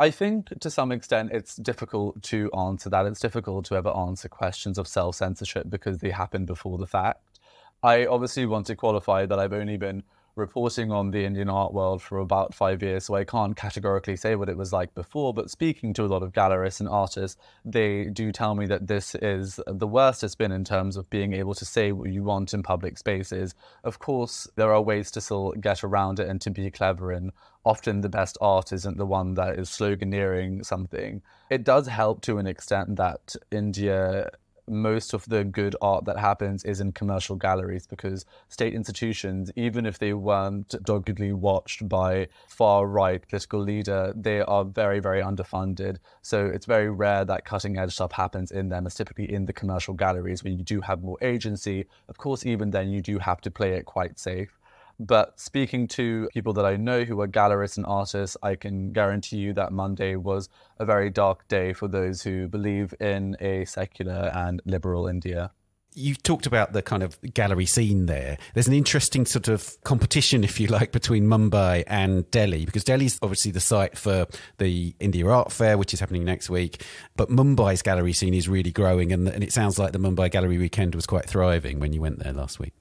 I think to some extent it's difficult to answer that. It's difficult to ever answer questions of self censorship because they happen before the fact. I obviously want to qualify that I've only been reporting on the Indian art world for about five years, so I can't categorically say what it was like before. But speaking to a lot of gallerists and artists, they do tell me that this is the worst it's been in terms of being able to say what you want in public spaces. Of course, there are ways to still get around it and to be clever, and often the best art isn't the one that is sloganeering something. It does help to an extent that India most of the good art that happens is in commercial galleries because state institutions, even if they weren't doggedly watched by far right political leader, they are very, very underfunded. So it's very rare that cutting edge stuff happens in them. It's typically in the commercial galleries where you do have more agency. Of course, even then, you do have to play it quite safe. But speaking to people that I know who are gallerists and artists, I can guarantee you that Monday was a very dark day for those who believe in a secular and liberal India you talked about the kind of gallery scene there. There's an interesting sort of competition, if you like, between Mumbai and Delhi, because Delhi's obviously the site for the India Art Fair, which is happening next week. But Mumbai's gallery scene is really growing, and, and it sounds like the Mumbai Gallery Weekend was quite thriving when you went there last week.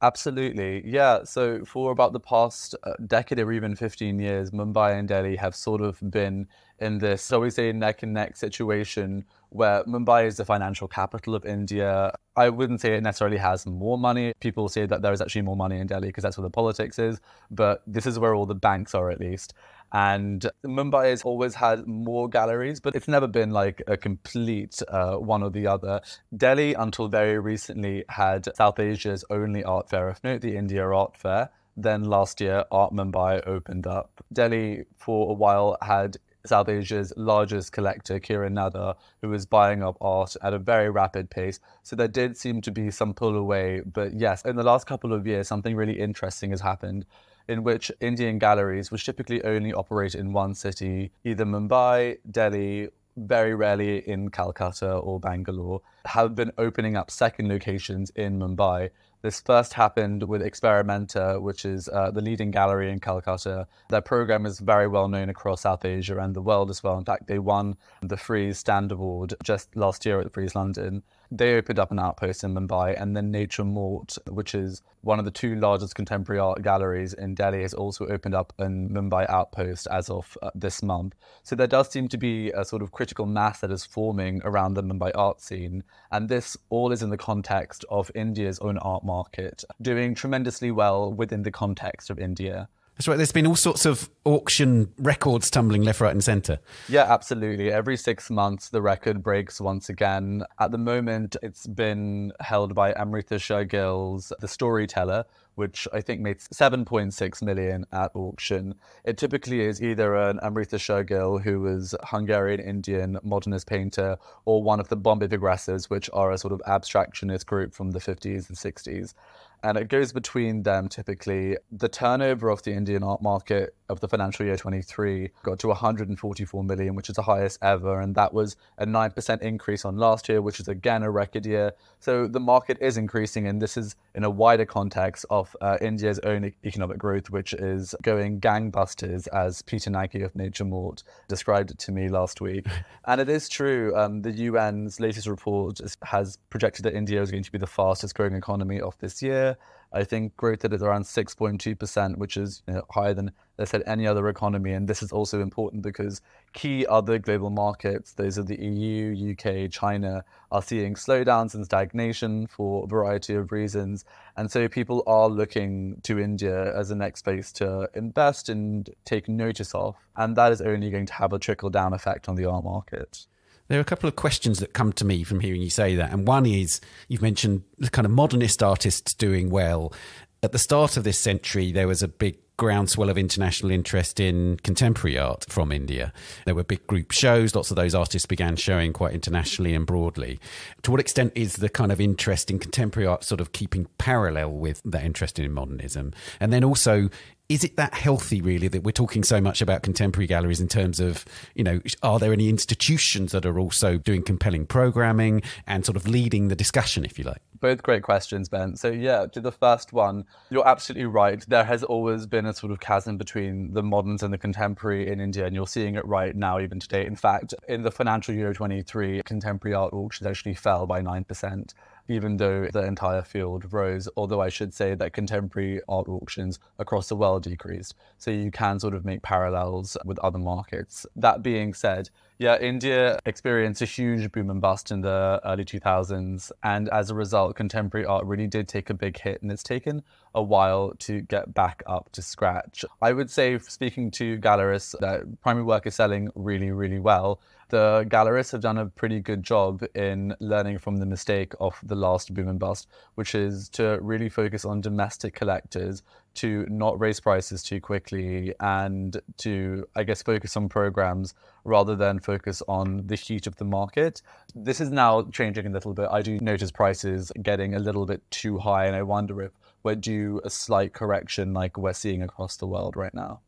Absolutely. Yeah. So, for about the past uh, decade or even 15 years, Mumbai and Delhi have sort of been in this, always say, neck and neck situation where Mumbai is the financial capital of India. I wouldn't say it necessarily has more money. People say that there is actually more money in Delhi because that's where the politics is, but this is where all the banks are, at least. And Mumbai has always had more galleries, but it's never been like a complete uh, one or the other. Delhi, until very recently, had South Asia's only art fair note, the India Art Fair. Then last year, Art Mumbai opened up. Delhi, for a while, had South Asia's largest collector, Kiran Nadar, who was buying up art at a very rapid pace. So there did seem to be some pull away. But yes, in the last couple of years, something really interesting has happened in which Indian galleries, which typically only operate in one city, either Mumbai, Delhi, very rarely in Calcutta or Bangalore, have been opening up second locations in Mumbai. This first happened with Experimenter, which is uh, the leading gallery in Calcutta. Their program is very well known across South Asia and the world as well. In fact, they won the Frieze Stand Award just last year at the Frieze London. They opened up an outpost in Mumbai, and then Nature Morte, which is one of the two largest contemporary art galleries in Delhi, has also opened up in Mumbai outpost as of uh, this month. So there does seem to be a sort of critical mass that is forming around the Mumbai art scene, and this all is in the context of India's own art market doing tremendously well within the context of India. That's right. There's been all sorts of auction records tumbling left, right, and centre. Yeah, absolutely. Every six months, the record breaks once again. At the moment, it's been held by Amrita Sher-Gil's The Storyteller, which I think made 7.6 million at auction. It typically is either an Amrita Sher-Gil, who was Hungarian Indian modernist painter, or one of the Bombay Progressives, which are a sort of abstractionist group from the 50s and 60s and it goes between them typically. The turnover of the Indian art market of the financial year 23 got to 144 million, which is the highest ever, and that was a 9% increase on last year, which is again a record year. So the market is increasing, and this is in a wider context of uh, India's own economic growth, which is going gangbusters, as Peter Nagy of Nature Morte described it to me last week. and it is true. Um, the UN's latest report has projected that India is going to be the fastest growing economy of this year. I think growth is around 6.2%, which is you know, higher than, they said, any other economy. And this is also important because key other global markets, those of the EU, UK, China, are seeing slowdowns and stagnation for a variety of reasons. And so people are looking to India as a next place to invest and take notice of. And that is only going to have a trickle down effect on the art market. There are a couple of questions that come to me from hearing you say that. And one is you've mentioned the kind of modernist artists doing well. At the start of this century, there was a big groundswell of international interest in contemporary art from India. There were big group shows, lots of those artists began showing quite internationally and broadly. To what extent is the kind of interest in contemporary art sort of keeping parallel with that interest in modernism? And then also, is it that healthy really that we're talking so much about contemporary galleries in terms of you know are there any institutions that are also doing compelling programming and sort of leading the discussion if you like? Both great questions ben. So yeah to the first one you're absolutely right. There has always been a sort of chasm between the moderns and the contemporary in india and you're seeing it right now even today. In fact in the financial year 23 contemporary art auctions actually fell by 9% even though the entire field rose. Although I should say that contemporary art auctions across the world decreased. So you can sort of make parallels with other markets. That being said, yeah, India experienced a huge boom and bust in the early 2000s. And as a result, contemporary art really did take a big hit, and it's taken a while to get back up to scratch. I would say, speaking to gallerists, that primary work is selling really, really well the gallerists have done a pretty good job in learning from the mistake of the last boom and bust, which is to really focus on domestic collectors, to not raise prices too quickly, and to, I guess, focus on programs rather than focus on the heat of the market. This is now changing a little bit. I do notice prices getting a little bit too high, and I wonder if we're due a slight correction like we're seeing across the world right now.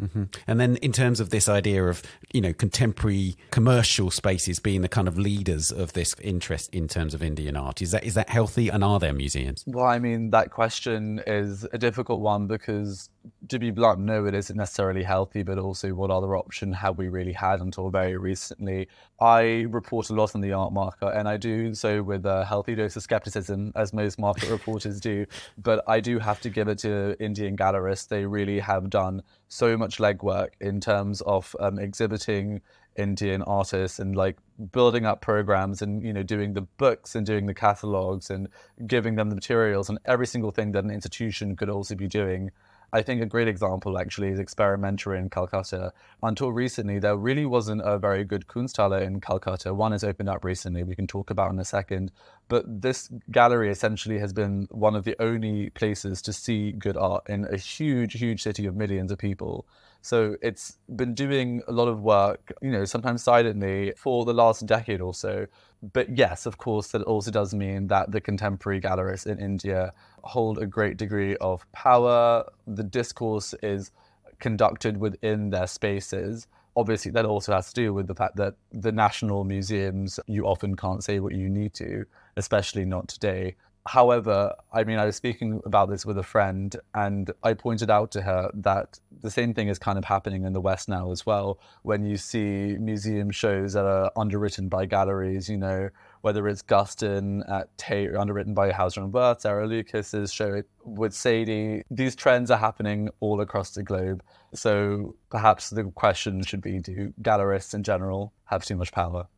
Mm-hmm. And then, in terms of this idea of you know contemporary commercial spaces being the kind of leaders of this interest in terms of Indian art, is that is that healthy? And are there museums? Well, I mean, that question is a difficult one because to be blunt, no, it isn't necessarily healthy, but also what other option have we really had until very recently? I report a lot on the art market, and I do so with a healthy dose of skepticism, as most market reporters do. But I do have to give it to Indian gallerists. They really have done so much legwork in terms of um, exhibiting Indian artists and like building up programs and you know doing the books and doing the catalogs and giving them the materials and every single thing that an institution could also be doing I think a great example actually is Experimenter in Calcutta. Until recently, there really wasn't a very good Kunsthalle in Calcutta. One has opened up recently, we can talk about in a second. But this gallery essentially has been one of the only places to see good art in a huge, huge city of millions of people. So it's been doing a lot of work, you know, sometimes silently for the last decade or so. But yes, of course, that also does mean that the contemporary gallerists in India hold a great degree of power. The discourse is conducted within their spaces. Obviously, that also has to do with the fact that the national museums, you often can't say what you need to, especially not today. However, I mean, I was speaking about this with a friend, and I pointed out to her that the same thing is kind of happening in the West now as well. When you see museum shows that are underwritten by galleries, you know, whether it's Guston at Tate, underwritten by Hauser and Wirth, Sarah Lucas's show with Sadie, these trends are happening all across the globe. So perhaps the question should be do gallerists in general have too much power?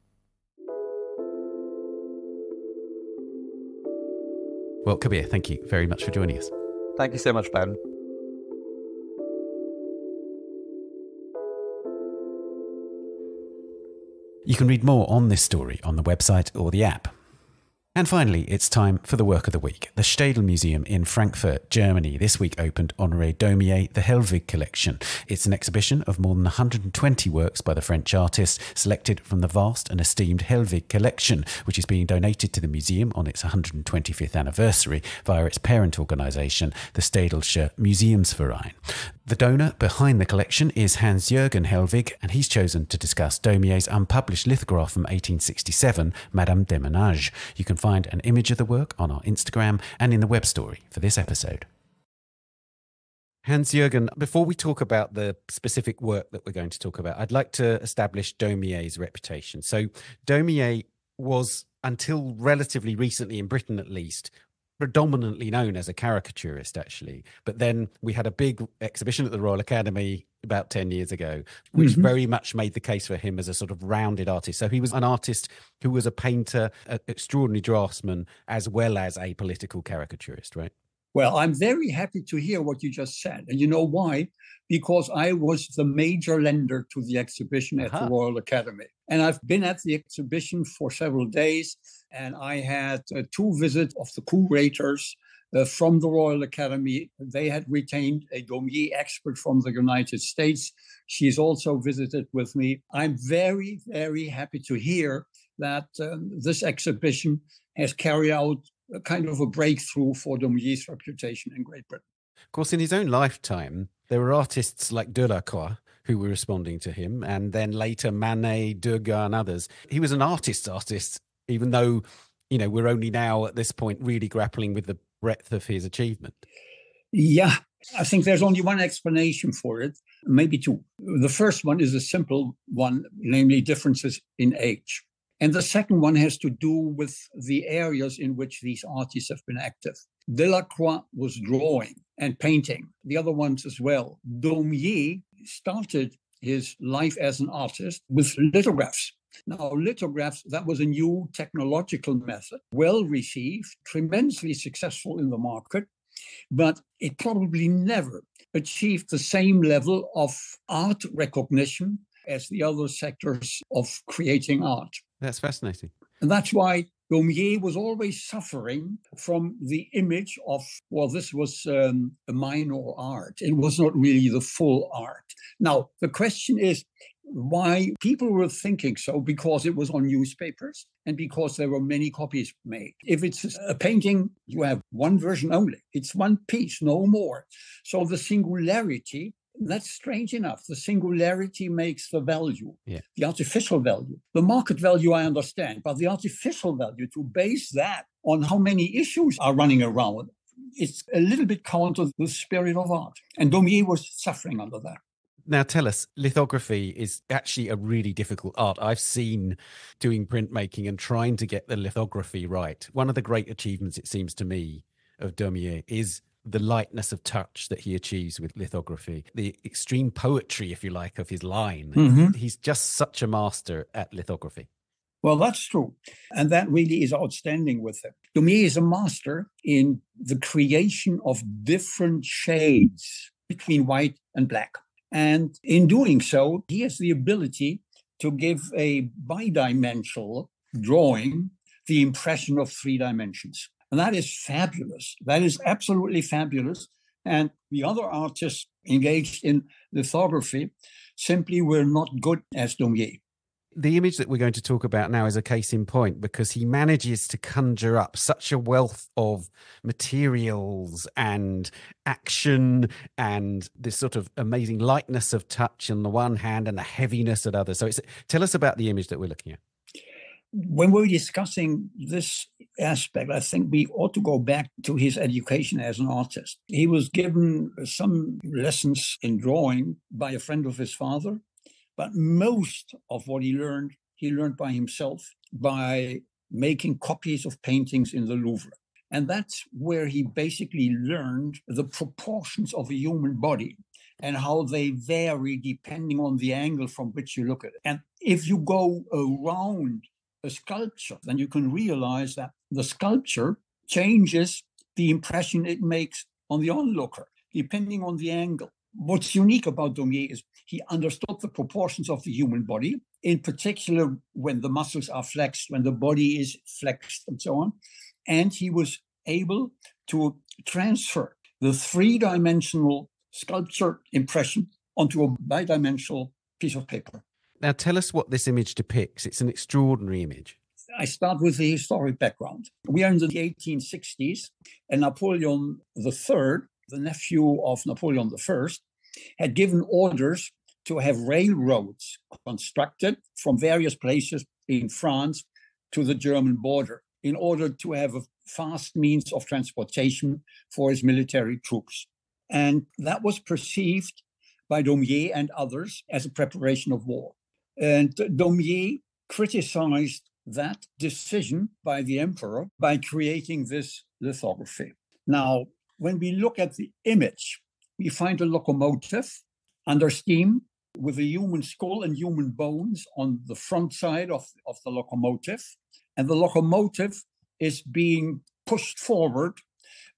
Well, Kabir, thank you very much for joining us. Thank you so much, Ben. You can read more on this story on the website or the app. And finally, it's time for the work of the week. The Städel Museum in Frankfurt, Germany, this week opened Honoré Daumier the Hellwig Collection. It's an exhibition of more than 120 works by the French artist, selected from the vast and esteemed Hellwig Collection, which is being donated to the museum on its 125th anniversary via its parent organisation, the Städelsche Museumsverein. The donor behind the collection is Hans Jürgen Hellwig, and he's chosen to discuss Daumier's unpublished lithograph from 1867, Madame déménage. You can find an image of the work on our Instagram and in the web story for this episode. Hans Jürgen, before we talk about the specific work that we're going to talk about, I'd like to establish Daumier's reputation. So, Daumier was, until relatively recently in Britain at least, predominantly known as a caricaturist, actually. But then we had a big exhibition at the Royal Academy about 10 years ago, which mm-hmm. very much made the case for him as a sort of rounded artist. So he was an artist who was a painter, an extraordinary draftsman, as well as a political caricaturist, right? Well, I'm very happy to hear what you just said. And you know why? Because I was the major lender to the exhibition at uh-huh. the Royal Academy. And I've been at the exhibition for several days. And I had uh, two visits of the curators uh, from the Royal Academy. They had retained a Daumier expert from the United States. She's also visited with me. I'm very, very happy to hear that um, this exhibition has carried out a kind of a breakthrough for Daumier's reputation in Great Britain. Of course, in his own lifetime, there were artists like Delacroix who were responding to him, and then later Manet, Degas, and others. He was an artist's artist, even though, you know, we're only now at this point really grappling with the breadth of his achievement. Yeah, I think there's only one explanation for it, maybe two. The first one is a simple one, namely differences in age. And the second one has to do with the areas in which these artists have been active. Delacroix was drawing and painting, the other ones as well. Daumier started his life as an artist with lithographs. Now, lithographs, that was a new technological method, well received, tremendously successful in the market, but it probably never achieved the same level of art recognition as the other sectors of creating art. That's fascinating. And that's why Daumier was always suffering from the image of, well, this was um, a minor art. It was not really the full art. Now, the question is why people were thinking so because it was on newspapers and because there were many copies made. If it's a painting, you have one version only, it's one piece, no more. So the singularity that's strange enough. The singularity makes the value, yeah. the artificial value. The market value, I understand, but the artificial value, to base that on how many issues are running around, it's a little bit counter the spirit of art. And Daumier was suffering under that. Now, tell us, lithography is actually a really difficult art. I've seen doing printmaking and trying to get the lithography right. One of the great achievements, it seems to me, of Daumier is the lightness of touch that he achieves with lithography, the extreme poetry, if you like, of his line. Mm-hmm. He's just such a master at lithography. Well, that's true. And that really is outstanding with him. Daumier is a master in the creation of different shades between white and black. And in doing so, he has the ability to give a bidimensional drawing the impression of three dimensions. And that is fabulous. That is absolutely fabulous. And the other artists engaged in lithography simply were not good as Daumier. The image that we're going to talk about now is a case in point because he manages to conjure up such a wealth of materials and action and this sort of amazing lightness of touch on the one hand and the heaviness at other. So tell us about the image that we're looking at when we're discussing this aspect, I think we ought to go back to his education as an artist. He was given some lessons in drawing by a friend of his father, but most of what he learned, he learned by himself by making copies of paintings in the Louvre. And that's where he basically learned the proportions of a human body and how they vary depending on the angle from which you look at it. And if you go around a sculpture, then you can realize that the sculpture changes the impression it makes on the onlooker, depending on the angle. What's unique about Daumier is he understood the proportions of the human body, in particular when the muscles are flexed, when the body is flexed, and so on. And he was able to transfer the three dimensional sculpture impression onto a bi dimensional piece of paper. Now, tell us what this image depicts. It's an extraordinary image. I start with the historic background. We are in the 1860s, and Napoleon III, the nephew of Napoleon I, had given orders to have railroads constructed from various places in France to the German border in order to have a fast means of transportation for his military troops. And that was perceived by Daumier and others as a preparation of war. And Daumier criticized that decision by the emperor by creating this lithography. Now, when we look at the image, we find a locomotive under steam with a human skull and human bones on the front side of, of the locomotive. And the locomotive is being pushed forward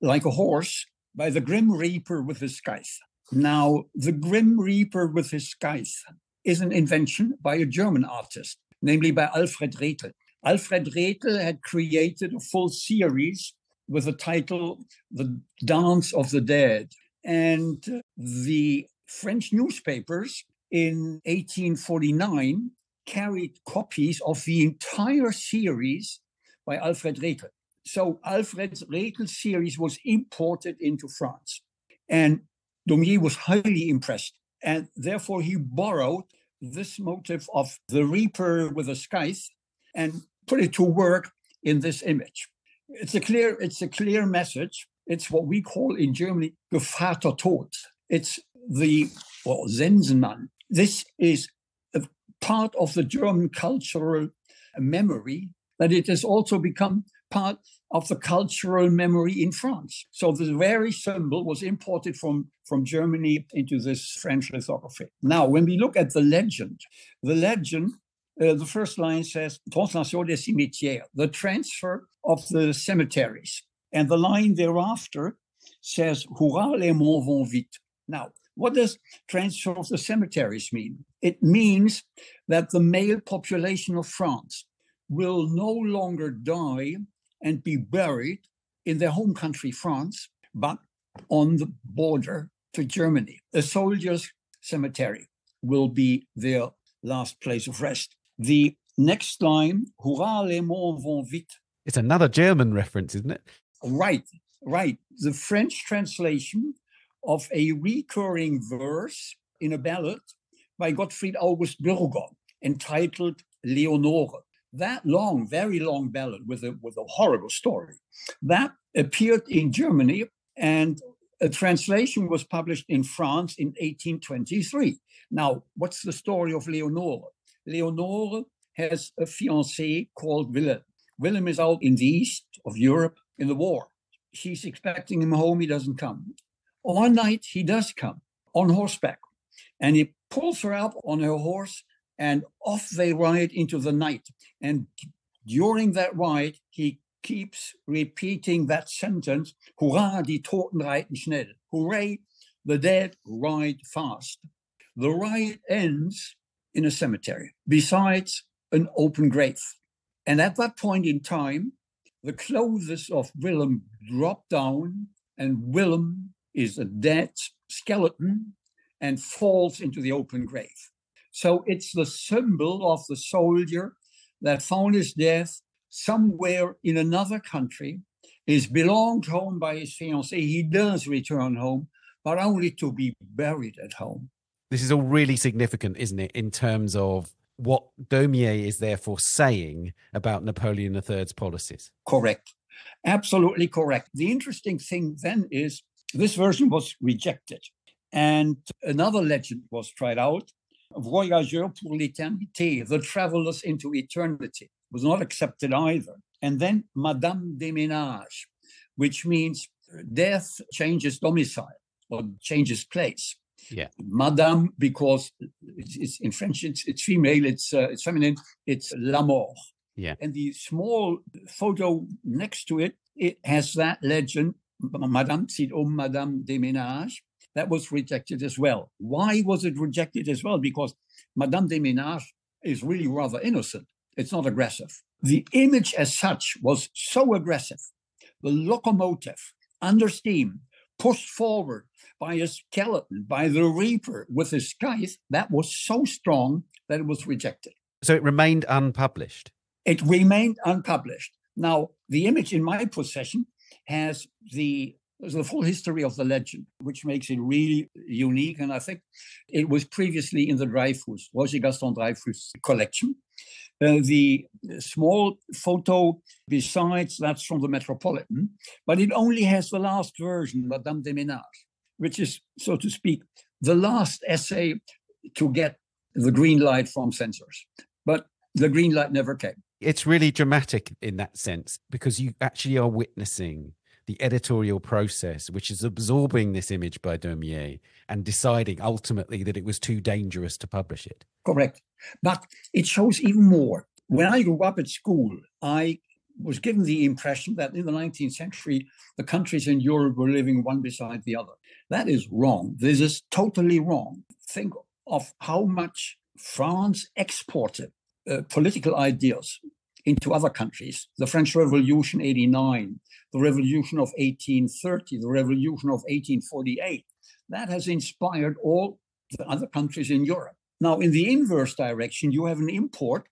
like a horse by the Grim Reaper with his scythe. Now, the Grim Reaper with his scythe is an invention by a German artist, namely by Alfred Rethel. Alfred Rethel had created a full series with the title The Dance of the Dead. And uh, the French newspapers in 1849 carried copies of the entire series by Alfred Rethel. So Alfred Rethel's series was imported into France. And Daumier was highly impressed and therefore, he borrowed this motive of the reaper with a scythe and put it to work in this image. It's a clear, it's a clear message. It's what we call in Germany Gevatter Tod. It's the well, Sensenmann. This is a part of the German cultural memory that it has also become part of the cultural memory in France. So the very symbol was imported from, from Germany into this French lithography. Now, when we look at the legend, the legend, uh, the first line says, Translation des cimetières, the transfer of the cemeteries. And the line thereafter says, Hurrah, les morts vont vite. Now, what does transfer of the cemeteries mean? It means that the male population of France will no longer die and be buried in their home country, France, but on the border to Germany. A soldier's cemetery will be their last place of rest. The next line, Hurrah, les morts vont vite. It's another German reference, isn't it? Right, right. The French translation of a recurring verse in a ballad by Gottfried August Bürger entitled Leonore. That long, very long ballad with a, with a horrible story, that appeared in Germany and a translation was published in France in 1823. Now, what's the story of Leonore? Leonore has a fiancé called Willem. Willem is out in the east of Europe in the war. She's expecting him home, he doesn't come. One night, he does come on horseback, and he pulls her up on her horse, and off they ride into the night. And during that ride, he keeps repeating that sentence, Hurrah, die Toten reiten schnell. Hooray, the dead ride fast. The ride ends in a cemetery, besides an open grave. And at that point in time, the clothes of Willem drop down, and Willem is a dead skeleton and falls into the open grave. So it's the symbol of the soldier that found his death somewhere in another country, is belonged home by his fiancée. He does return home, but only to be buried at home. This is all really significant, isn't it, in terms of what Daumier is therefore saying about Napoleon III's policies? Correct. Absolutely correct. The interesting thing then is this version was rejected, and another legend was tried out Voyageur pour l'éternité, the travelers into eternity was not accepted either. And then Madame déménage, which means death changes domicile or changes place. Yeah, Madame because it's, it's in French it's, it's female, it's uh, it's feminine, it's la mort. Yeah, and the small photo next to it it has that legend, Madame c'est Madame déménage. That was rejected as well. Why was it rejected as well? Because Madame déménage is really rather innocent. It's not aggressive. The image as such was so aggressive. The locomotive under steam, pushed forward by a skeleton, by the reaper with his scythe, that was so strong that it was rejected. So it remained unpublished? It remained unpublished. Now, the image in my possession has the the full history of the legend, which makes it really unique. And I think it was previously in the Dreyfus, Roger Gaston Dreyfus collection. Uh, the small photo besides that's from the Metropolitan, but it only has the last version, Madame déménage, which is, so to speak, the last essay to get the green light from censors. But the green light never came. It's really dramatic in that sense because you actually are witnessing the editorial process, which is absorbing this image by Daumier and deciding ultimately that it was too dangerous to publish it. Correct. But it shows even more. When I grew up at school, I was given the impression that in the 19th century, the countries in Europe were living one beside the other. That is wrong. This is totally wrong. Think of how much France exported uh, political ideas into other countries. The French Revolution 89, the Revolution of 1830, the Revolution of 1848. That has inspired all the other countries in Europe. Now, in the inverse direction, you have an import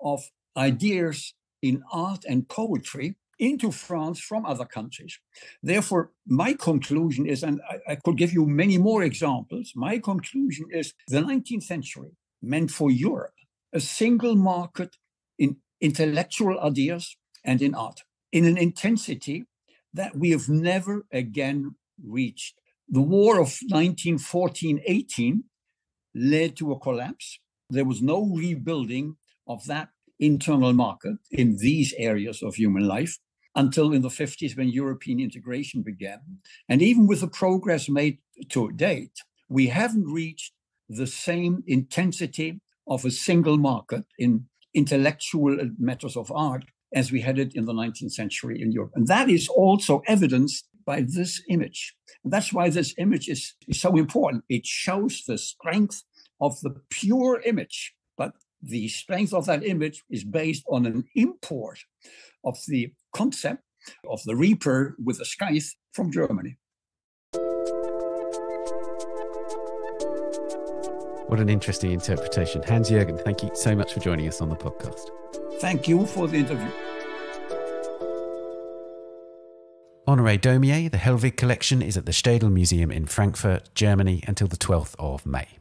of ideas in art and poetry into France from other countries. Therefore, my conclusion is, and I, I, could give you many more examples, my conclusion is the 19th century meant for Europe a single market in intellectual ideas and in art in an intensity that we have never again reached. The war of 1914 18 led to a collapse. There was no rebuilding of that internal market in these areas of human life until in the 50s when European integration began. And even with the progress made to date, we haven't reached the same intensity of a single market in intellectual matters of art as we had it in the 19th century in Europe. And that is also evidenced by this image. And that's why this image is, is so important. It shows the strength of the pure image. But the strength of that image is based on an import of the concept of the Reaper with a scythe from Germany. What an interesting interpretation. Hans Jürgen, thank you so much for joining us on the podcast. Thank you for the interview. Honoré Daumier, the Hellwig collection, is at the Städel Museum in Frankfurt, Germany until the 12th of May.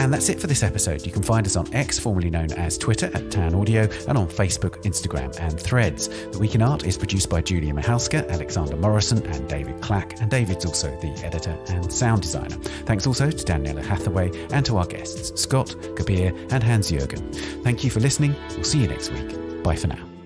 And that's it for this episode. You can find us on X, formerly known as Twitter, at Tan Audio, and on Facebook, Instagram, and Threads. The Week in Art is produced by Julia Michalska, Alexander Morrison, and David Clack, and David's also the editor and sound designer. Thanks also to Daniela Hathaway and to our guests, Scott, Kabir, and Hans Jürgen. Thank you for listening. We'll see you next week. Bye for now.